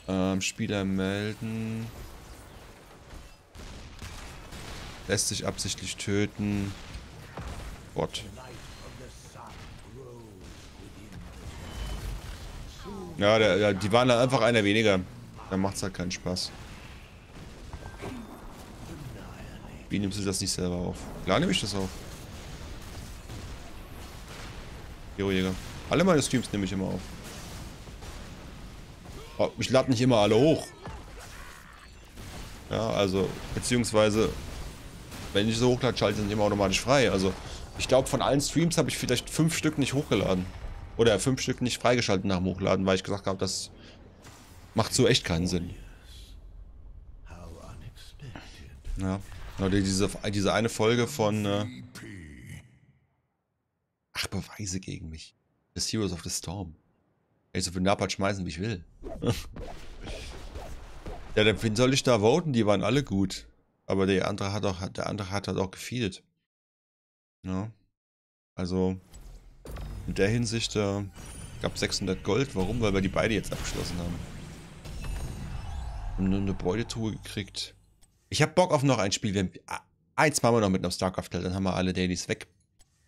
Ähm, Spieler melden. Lässt sich absichtlich töten. Bot. Ja, der, der, die waren dann einfach einer weniger. Dann macht's halt keinen Spaß. Wie nimmst du das nicht selber auf? Klar nehme ich das auf. Hero-Jäger. Alle meine Streams nehme ich immer auf. Oh, ich lade nicht immer alle hoch. Ja, also, beziehungsweise, wenn ich so hochlade, schalte ich dann immer automatisch frei. Also, ich glaube, von allen Streams habe ich vielleicht fünf Stück nicht hochgeladen. Oder fünf Stück nicht freigeschaltet nach dem Hochladen, weil ich gesagt habe, das macht so echt keinen Sinn. Ja. Oder diese, diese eine Folge von. Äh Ach, Beweise gegen mich. The Heroes of the Storm. Ey, so viel Napalm schmeißen, wie ich will. ja, dann wen soll ich da voten? Die waren alle gut. Aber der andere hat auch, der andere hat halt auch gefeedet. Ja. Also, in der Hinsicht äh, gab 600 Gold. Warum? Weil wir die beide jetzt abgeschlossen haben. Nur eine Beutetruhe gekriegt. Ich hab Bock auf noch ein Spiel. Ah, eins machen wir noch mit einem StarCraft-Teil, dann haben wir alle Dailies weg.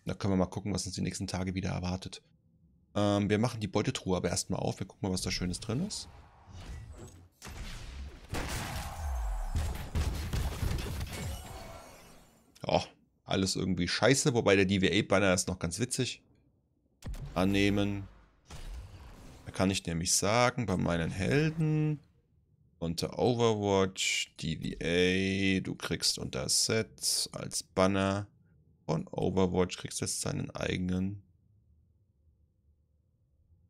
Da können wir mal gucken, was uns die nächsten Tage wieder erwartet. Ähm, wir machen die Beutetruhe aber erstmal auf. Wir gucken mal, was da Schönes drin ist. Ja, alles irgendwie scheiße, wobei der DVA-Banner ist noch ganz witzig. Annehmen. Da kann ich nämlich sagen, bei meinen Helden unter Overwatch, DVA, du kriegst unter Sets als Banner von Overwatch, kriegst jetzt seinen eigenen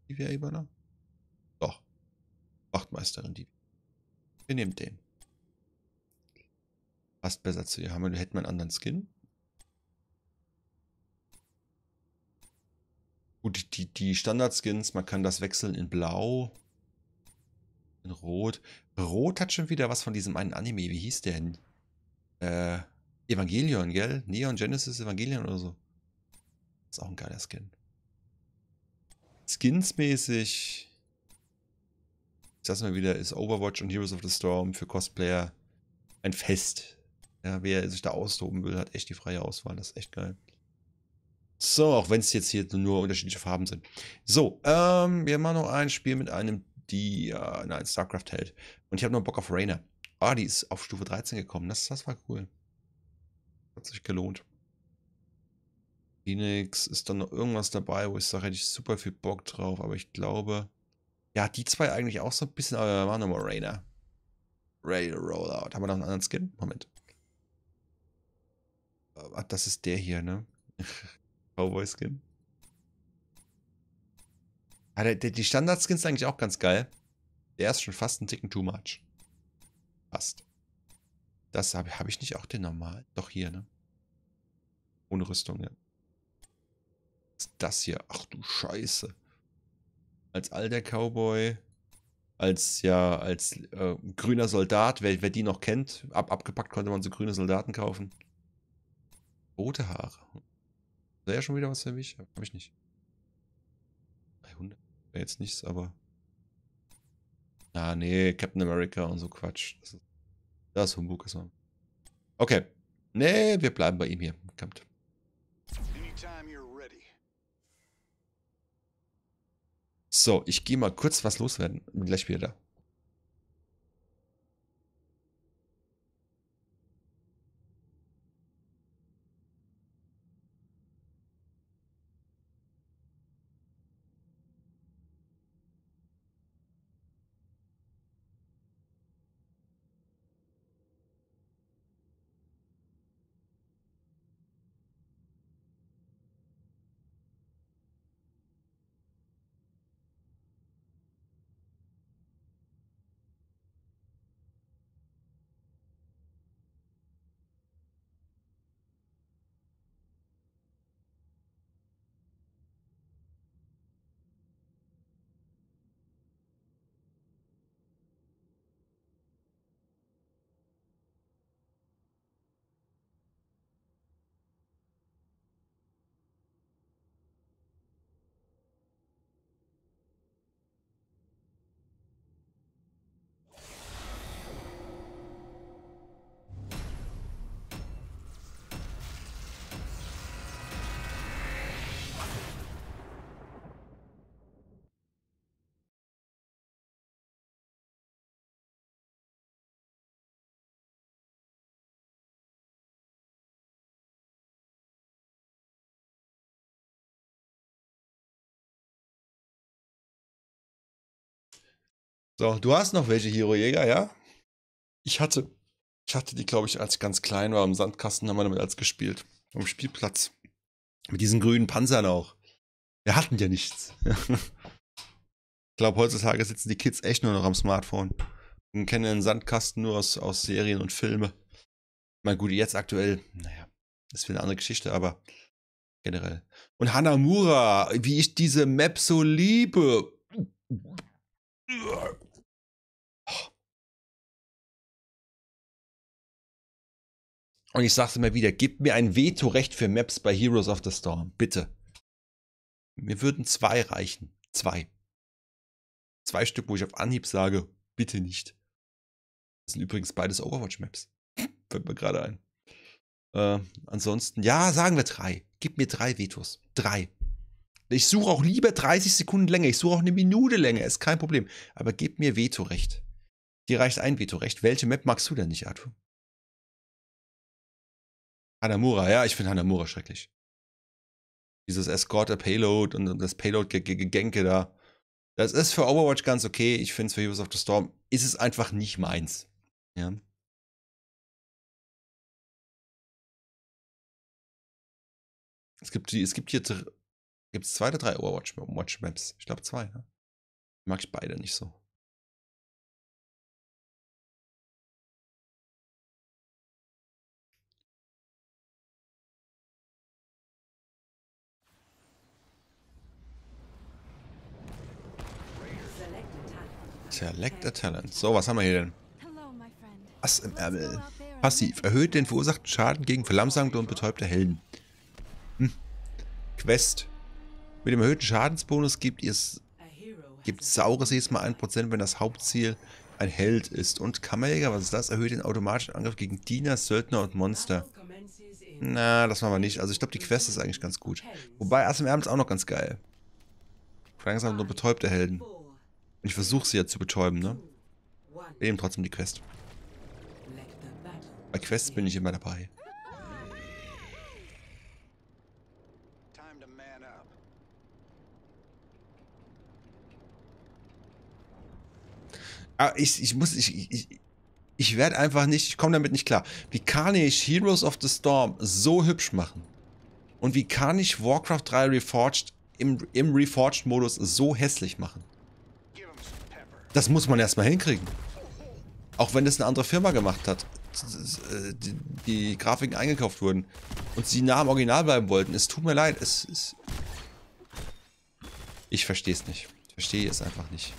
DVA-Banner. Doch. Wachtmeisterin DVA. Wir nehmen den. Passt besser zu ihr. Haben wir, hätten wir einen anderen Skin? Gut, die, die Standard-Skins, man kann das wechseln in Blau, in Rot. Rot hat schon wieder was von diesem einen Anime. Wie hieß der denn? Äh, Evangelion, gell? Neon Genesis Evangelion oder so. Ist auch ein geiler Skin. Skinsmäßig. Ich sag's mal wieder, ist Overwatch und Heroes of the Storm für Cosplayer ein Fest. Ja, wer sich da austoben will, hat echt die freie Auswahl. Das ist echt geil. So, auch wenn es jetzt hier nur unterschiedliche Farben sind. So, ähm, wir machen noch ein Spiel mit einem, die, äh, nein, StarCraft hält. Und ich habe noch Bock auf Rainer. Ah, die ist auf Stufe 13 gekommen. Das, das war cool. Hat sich gelohnt. Phoenix ist dann noch irgendwas dabei, wo ich sage, hätte ich super viel Bock drauf. Aber ich glaube, ja, die zwei eigentlich auch so ein bisschen, aber wir machen nochmal Rainer. Ready to roll out. Haben wir noch einen anderen Skin? Moment. Ach, das ist der hier, ne? Cowboy-Skin. Ah, der, der, die Standard-Skins sind eigentlich auch ganz geil. Der ist schon fast ein Ticken too much. Fast. Das habe hab ich nicht auch den normal. Doch hier, ne? Ohne Rüstung, ja. Was ist das hier? Ach du Scheiße. Als alter Cowboy. Als, ja, als äh, grüner Soldat. Wer, wer die noch kennt. Ab, abgepackt konnte man so grüne Soldaten kaufen. Rote Haare. Wäre ja schon wieder was für mich. Hab ich nicht. 300 wäre jetzt nichts, aber. Ah, nee, Captain America und so Quatsch. Das ist, das ist Humbug. Ist okay. Nee, wir bleiben bei ihm hier. Kommt. So, ich gehe mal kurz was loswerden. Bin gleich wieder da. So, du hast noch welche Hero-Jäger, ja? Ich hatte, ich hatte die, glaube ich, als ich ganz klein war. Im Sandkasten haben wir damit als gespielt. Am Spielplatz. Mit diesen grünen Panzern auch. Wir hatten ja nichts. ich glaube, heutzutage sitzen die Kids echt nur noch am Smartphone. Und kennen den Sandkasten nur aus, aus Serien und Filme. Ich meine, gut, jetzt aktuell, naja, ist wieder eine andere Geschichte, aber generell. Und Hanamura, wie ich diese Map so liebe. Und ich sag's immer wieder, gebt mir ein Vetorecht für Maps bei Heroes of the Storm. Bitte. Mir würden zwei reichen. Zwei. Zwei Stück, wo ich auf Anhieb sage, bitte nicht. Das sind übrigens beides Overwatch-Maps. Fällt mir gerade ein. Äh, ansonsten, ja, sagen wir drei. Gib mir drei Vetos. Drei. Ich suche auch lieber 30 Sekunden länger. Ich suche auch eine Minute länger. Ist kein Problem. Aber gib mir Vetorecht. Dir reicht ein Vetorecht. Welche Map magst du denn nicht, Arthur? Hanamura, ja, ich finde Hanamura schrecklich. Dieses Escorter Payload und das Payload-Gegänke da. Das ist für Overwatch ganz okay. Ich finde es für Heroes of the Storm ist es einfach nicht meins. Ja. Es gibt, es gibt hier gibt es zwei oder drei Overwatch-Maps. Ich glaube zwei. Ne? Mag ich beide nicht so. Select a Talent. So, was haben wir hier denn? Was im Ärmel? Passiv. Erhöht den verursachten Schaden gegen verlangsamte und betäubte Helden. Hm. Quest. Mit dem erhöhten Schadensbonus gibt es gibt saures jedes Mal 1%, wenn das Hauptziel ein Held ist. Und Kammerjäger, was ist das? Erhöht den automatischen Angriff gegen Diener, Söldner und Monster. Na, das machen wir nicht. Also ich glaube, die Quest ist eigentlich ganz gut. Wobei Ass im ist auch noch ganz geil. Verlangsamte und betäubte Helden. Und ich versuche sie ja zu betäuben, ne? Nehmen trotzdem die Quest. Bei Quests bin ich immer dabei. Ah, ich, ich muss, ich, ich, ich werde einfach nicht, ich komme damit nicht klar. Wie kann ich Heroes of the Storm so hübsch machen? Und wie kann ich Warcraft 3 Reforged im, im Reforged-Modus so hässlich machen? Das muss man erstmal hinkriegen. Auch wenn das eine andere Firma gemacht hat. Die, die Grafiken eingekauft wurden. Und sie nah am Original bleiben wollten. Es tut mir leid. Es ist. Ich verstehe es nicht. Ich verstehe es einfach nicht.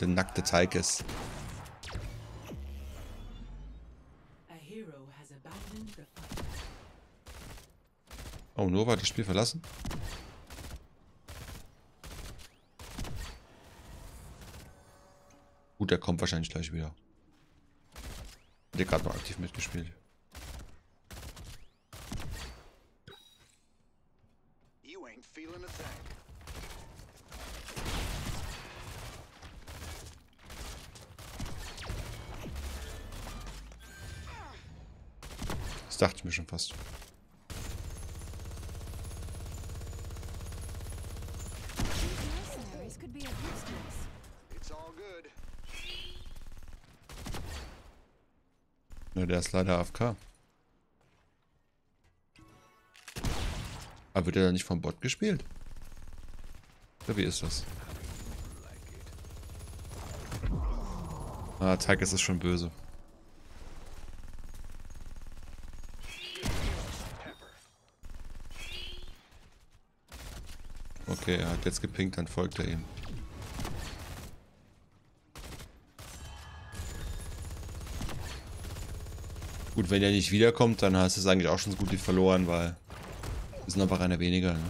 Der nackte Teig ist. Oh, Nova hat das Spiel verlassen. Gut, der kommt wahrscheinlich gleich wieder. Der gerade noch aktiv mitgespielt. Das dachte ich mir schon fast. Ne, der ist leider AFK. Aber wird er dann nicht vom Bot gespielt? Oder wie ist das? Ah, Teig ist es schon böse. Okay, er hat jetzt gepinkt, dann folgt er ihm. Gut, wenn er nicht wiederkommt, dann hast du es eigentlich auch schon so gut wie verloren, weil wir sind einfach einer weniger. Ne?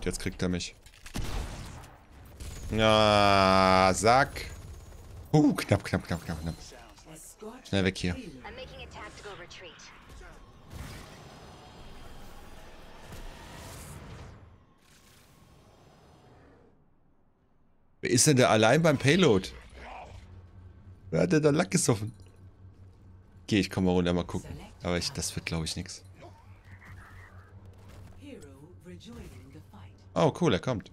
Shit, jetzt kriegt er mich. Ja, Sack. Uh, knapp, knapp, knapp, knapp, knapp. Schnell weg hier. Wer ist denn da allein beim Payload? Wer hat denn da Lack gesoffen? Okay, ich komme mal runter, mal gucken. Aber ich, das wird, glaube ich, nix. Oh, cool, er kommt.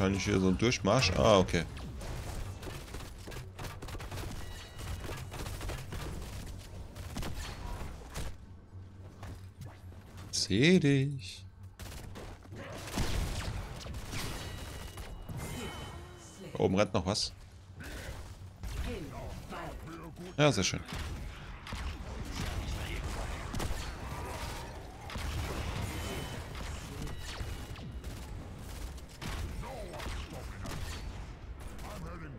Wahrscheinlich hier so ein Durchmarsch. Ah, okay. Seh dich. Oben rennt noch was. Ja, sehr schön.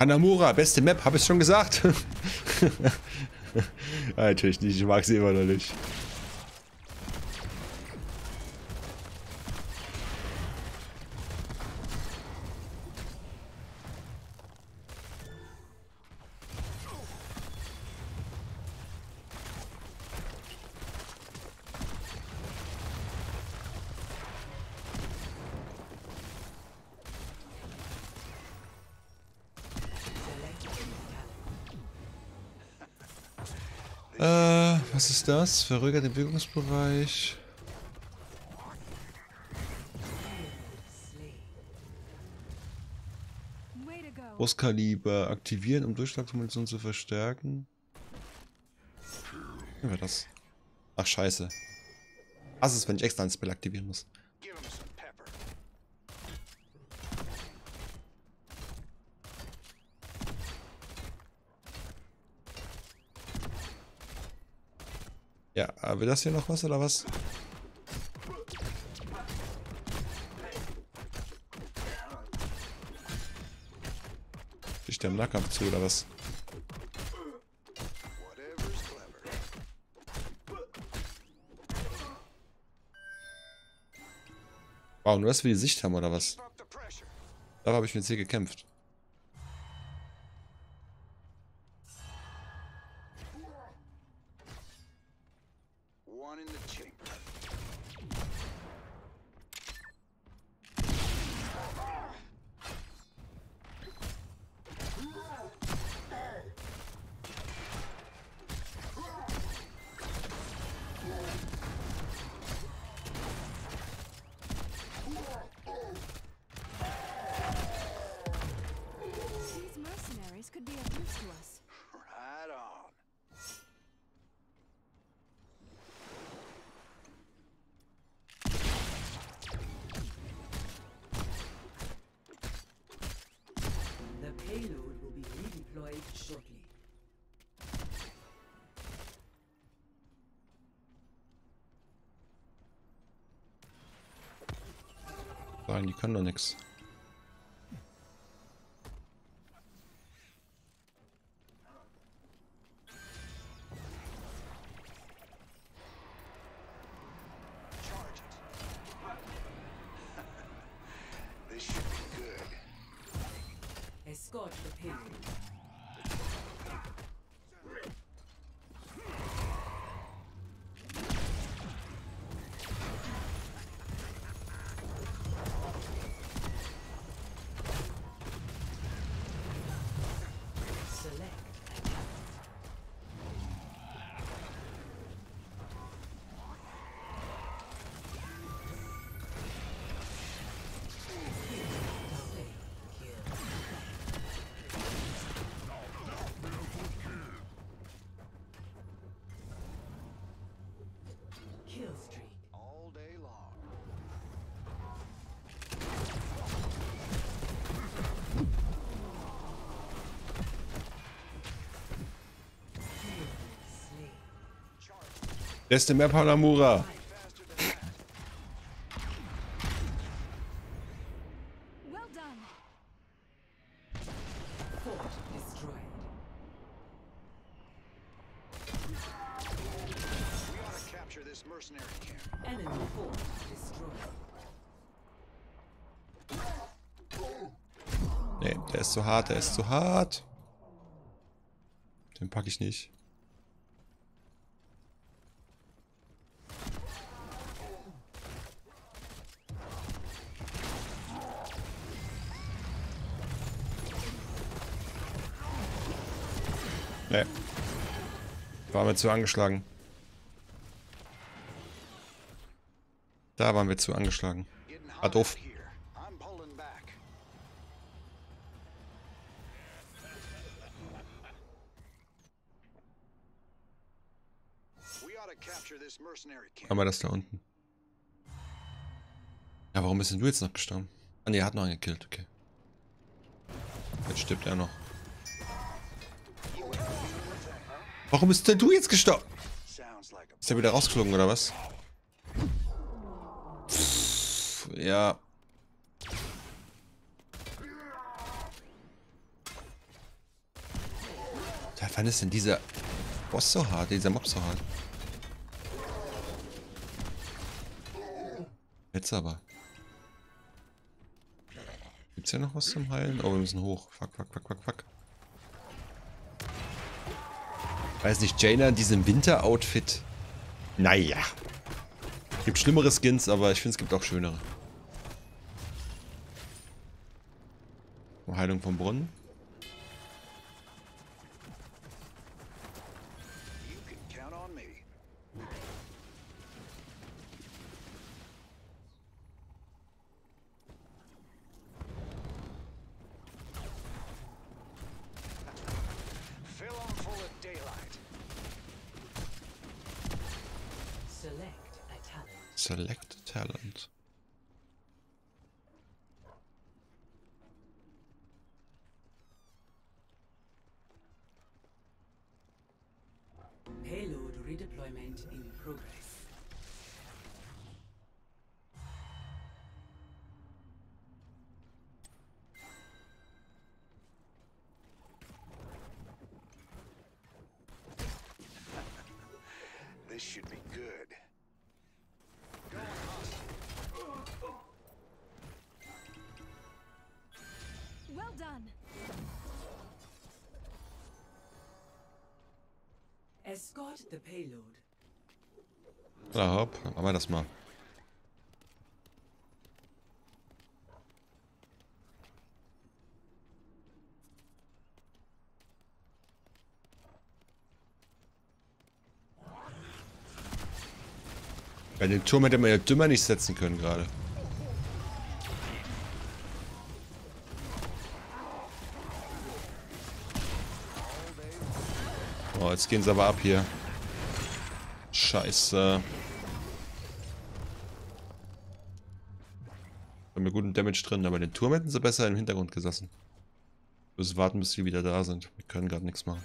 Hanamura, beste Map, habe ich schon gesagt. ja, natürlich nicht, ich mag sie immer noch nicht. Äh, was ist das? Verrückert den go. Großkaliber aktivieren, um Durchschlagsmunition zu verstärken. Wie war das? Ach, scheiße. Was ist, wenn ich extra ein Spell aktivieren muss? Ja, will das hier noch was oder was? Ich der im Nahkampf zu oder was? Wow, nur dass wir die Sicht haben oder was? Up the pressure. Da habe ich mit sie gekämpft. Enemy fort destroyed. Nee, der ist zu hart, der ist zu hart. Den packe ich nicht. Nee. War mir zu angeschlagen. Da waren wir zu angeschlagen. Ah, doof. Haben wir das da unten? Ja, warum bist denn du jetzt noch gestorben? Ah ne, er hat noch einen gekillt, okay. Jetzt stirbt er noch. Warum bist denn du jetzt gestorben? Ist er wieder rausgeflogen oder was? Pff, ja. Ja, wann ist denn dieser Boss so hart, dieser Mob so hart? Jetzt aber. Gibt's hier noch was zum Heilen? Oh, wir müssen hoch. Fuck, fuck, fuck, fuck, fuck. Weiß nicht, Jaina in diesem Winter-Outfit. Naja. Gibt schlimmere Skins, aber ich finde, es gibt auch schönere. Heilung vom Brunnen. Select Talent. Payload redeployment in progress. This should be good. Escort the payload. Ja, hopp, machen wir das mal. Bei den Turm hätte man ja dümmer nicht setzen können gerade. Jetzt gehen sie aber ab hier. Scheiße. Haben wir guten Damage drin, aber den Turm hätten sie besser im Hintergrund gesessen. Wir müssen warten, bis sie wieder da sind. Wir können gerade nichts machen.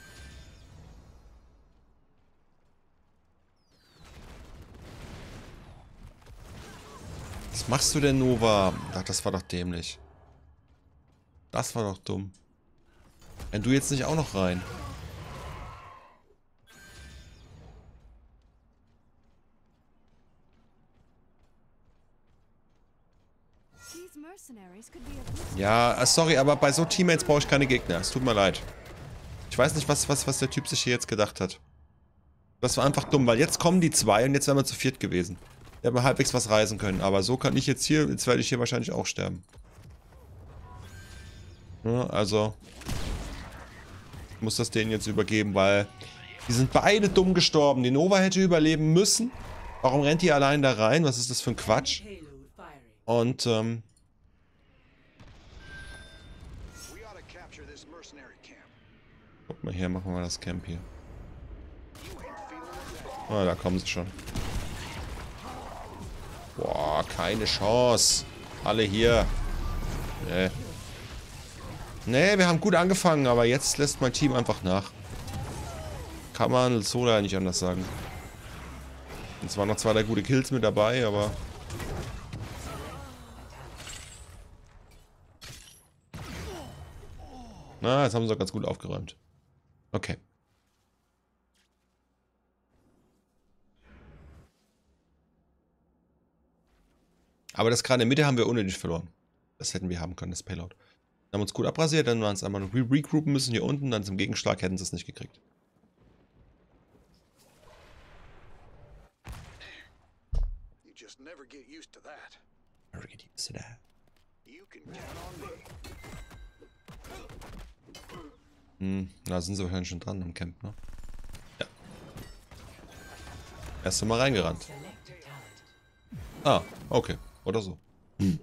Was machst du denn, Nova? Ach, das war doch dämlich. Das war doch dumm. Wenn du jetzt nicht auch noch rein. Ja, äh, sorry, aber bei so Teammates brauche ich keine Gegner. Es tut mir leid. Ich weiß nicht, was, was, was der Typ sich hier jetzt gedacht hat. Das war einfach dumm, weil jetzt kommen die zwei und jetzt wären wir zu viert gewesen. Wir haben halbwegs was reisen können, aber so kann ich jetzt hier, jetzt werde ich hier wahrscheinlich auch sterben. Ja, also, ich muss das denen jetzt übergeben, weil die sind beide dumm gestorben. Die Nova hätte überleben müssen. Warum rennt die allein da rein? Was ist das für ein Quatsch? Und, ähm, mal hier, machen wir das Camp hier. Ah, da kommen sie schon. Boah, keine Chance. Alle hier. Nee. Nee, wir haben gut angefangen, aber jetzt lässt mein Team einfach nach. Kann man so leider nicht anders sagen. Und zwar noch zwei, drei gute Kills mit dabei, aber... Na, jetzt haben sie doch ganz gut aufgeräumt. Okay. Aber das gerade in der Mitte haben wir unnötig verloren. Das hätten wir haben können, das Payload. Haben uns gut abrasiert, dann waren es einmal re regroupen müssen hier unten, dann zum Gegenschlag hätten sie es nicht gekriegt. You just never get used to that. Very good use of that. You can count on me. Hm, da sind sie wahrscheinlich schon dran am Camp, ne? Ja. Erst mal reingerannt. Ah, okay. Oder so. Hm.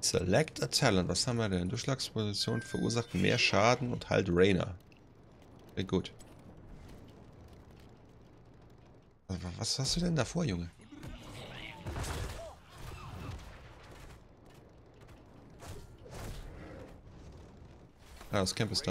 Select a Talent. Was haben wir denn? Durchschlagsposition verursacht mehr Schaden und halt Rainer. Sehr gut. Was hast du denn da vor, Junge? Ah, das Camp ist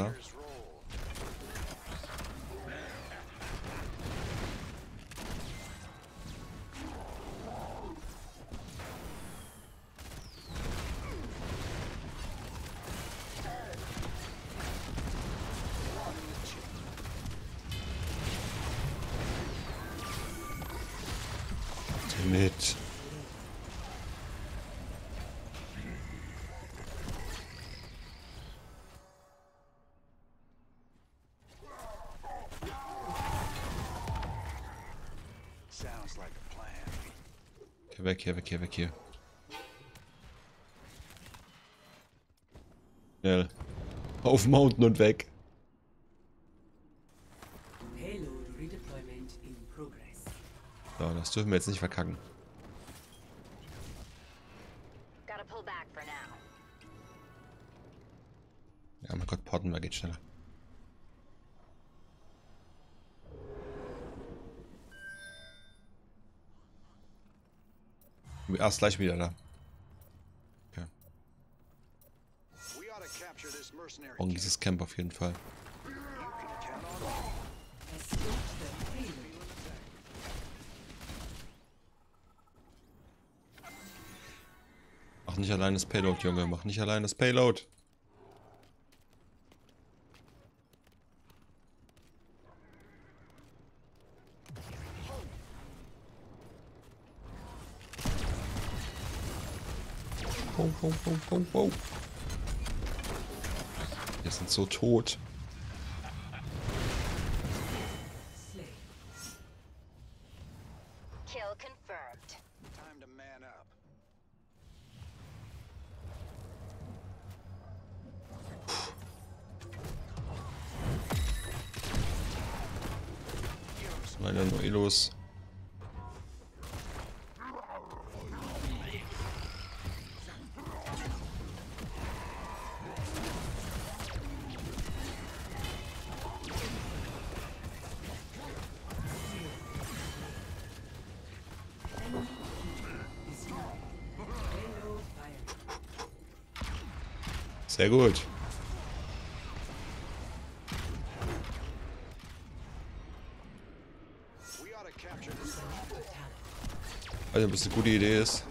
weg, hier weg, hier weg, hier. Schnell. Auf Mountain und weg. So, das dürfen wir jetzt nicht verkacken. Ja, mein Gott, Potten, geht schneller. Erst gleich wieder da. Okay. Camp. dieses Camp auf jeden Fall. Mach nicht allein das Payload, Junge. Mach nicht allein das Payload. Wow, wow, wow, wow, wow. Wir sind so tot. Slay. Kill confirmed. Sehr gut. Also, ob das eine gute Idee ist.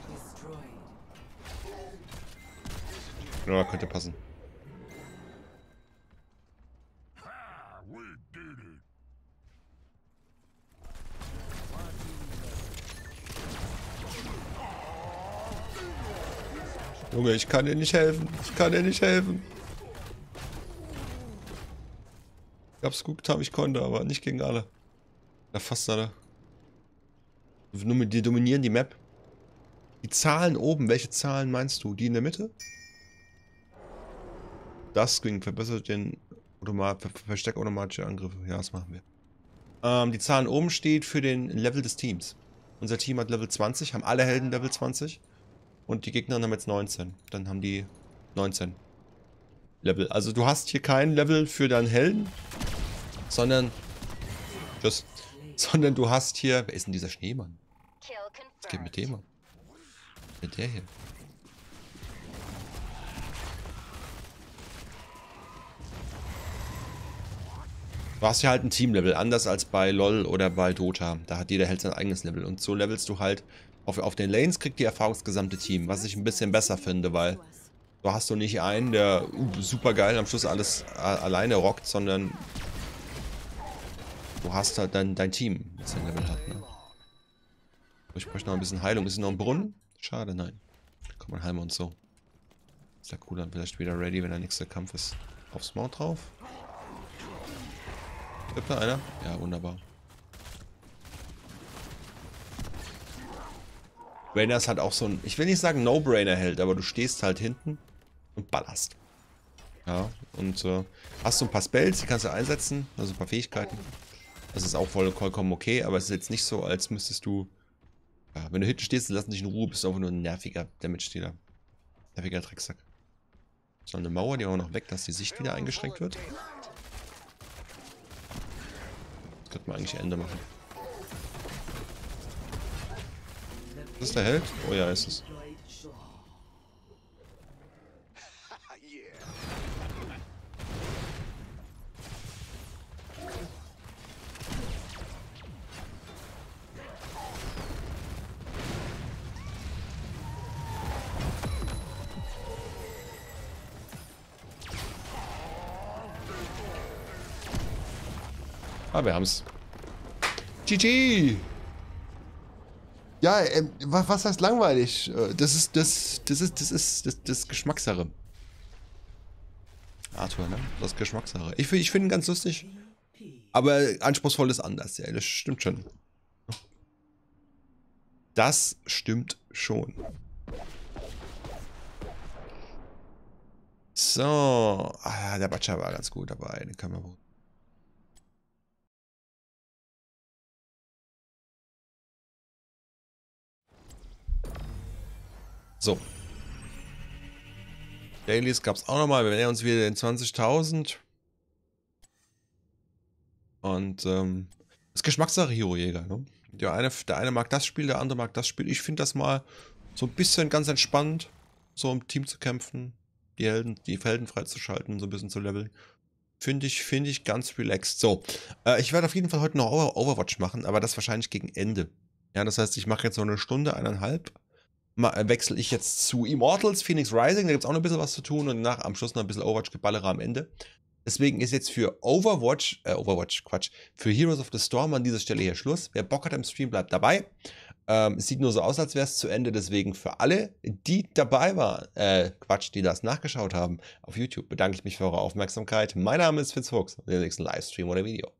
Ja, könnte passen. Junge, ich kann dir nicht helfen. Ich kann dir nicht helfen. Ich hab's gut getan, ich konnte, aber nicht gegen alle. Ja, fast alle. Die dominieren die Map. Die Zahlen oben, welche Zahlen meinst du? Die in der Mitte? Das Screen verbessert den Automat, ver versteckt automatische Angriffe. Ja, das machen wir. Ähm, die Zahlen oben steht für den Level des Teams. Unser Team hat Level 20, haben alle Helden Level 20. Und die Gegner haben jetzt 19. Dann haben die 19 Level. Also du hast hier kein Level für deinen Helden, sondern... Tschüss. Sondern du hast hier... Wer ist denn dieser Schneemann? Was geht mit dem an? Mit der hier. Du hast ja halt ein Teamlevel, anders als bei LoL oder bei Dota. Da hat jeder Held sein eigenes Level. Und so levelst du halt auf, auf den Lanes, kriegt die Erfahrung das gesamte Team. Was ich ein bisschen besser finde, weil du hast du nicht einen, der uh, super geil am Schluss alles alleine rockt, sondern du hast halt dann dein Team, das ein Level hat. Ne? Ich bräuchte noch ein bisschen Heilung. Ist es noch ein Brunnen? Schade, nein. Komm mal, heilen und so. Ist ja cool, dann vielleicht wieder ready, wenn der nächste Kampf ist. Aufs Mount drauf. Gibt da einer? Ja, wunderbar. Rainer ist halt auch so ein, ich will nicht sagen No-Brainer-Held, aber du stehst halt hinten und ballerst. Ja, und äh, hast so ein paar Spells, die kannst du einsetzen, also ein paar Fähigkeiten. Das ist auch voll, vollkommen okay, aber es ist jetzt nicht so, als müsstest du, ja, wenn du hinten stehst, lass dich in Ruhe, bist du einfach nur ein nerviger Damage-Dealer. Nerviger Drecksack. So, eine Mauer, die auch noch weg, dass die Sicht wieder eingeschränkt wird. Das könnte man eigentlich Ende machen. Ist das der Held? Oh ja, ist es. Ah, wir haben's. GG! Ja, wa- was heißt langweilig? Äh, Das ist, das, das ist, das ist, das, das Geschmackssache. Arthur, ne? Das ist Geschmackssache. Ich, ich finde ihn ganz lustig. Aber anspruchsvoll ist anders, ja, das stimmt schon. Das stimmt schon. So. Ah, der Butcher war ganz gut dabei. Den kann man wohl. So. Dailies gab es auch nochmal. Wir nähern uns wieder den 20.000. Und ähm, ist Geschmackssache Hero Jäger. Ne? Der, eine, der eine mag das Spiel, der andere mag das Spiel. Ich finde das mal so ein bisschen ganz entspannt, so im Team zu kämpfen, die Helden, die Felden freizuschalten, so ein bisschen zu leveln. Finde ich, finde ich ganz relaxed. So, äh, ich werde auf jeden Fall heute noch Over- Overwatch machen, aber das wahrscheinlich gegen Ende. Ja, das heißt, ich mache jetzt noch eine Stunde, eineinhalb wechsle ich jetzt zu Immortals, Phoenix Rising, da gibt es auch noch ein bisschen was zu tun und nach am Schluss noch ein bisschen Overwatch-Geballere am Ende. Deswegen ist jetzt für Overwatch, äh, Overwatch, Quatsch, für Heroes of the Storm an dieser Stelle hier Schluss. Wer Bock hat im Stream, bleibt dabei. Ähm, es sieht nur so aus, als wäre es zu Ende, deswegen für alle, die dabei waren, äh, Quatsch, die das nachgeschaut haben auf YouTube, bedanke ich mich für eure Aufmerksamkeit. Mein Name ist Fitzfuchs und den nächsten Livestream oder Video.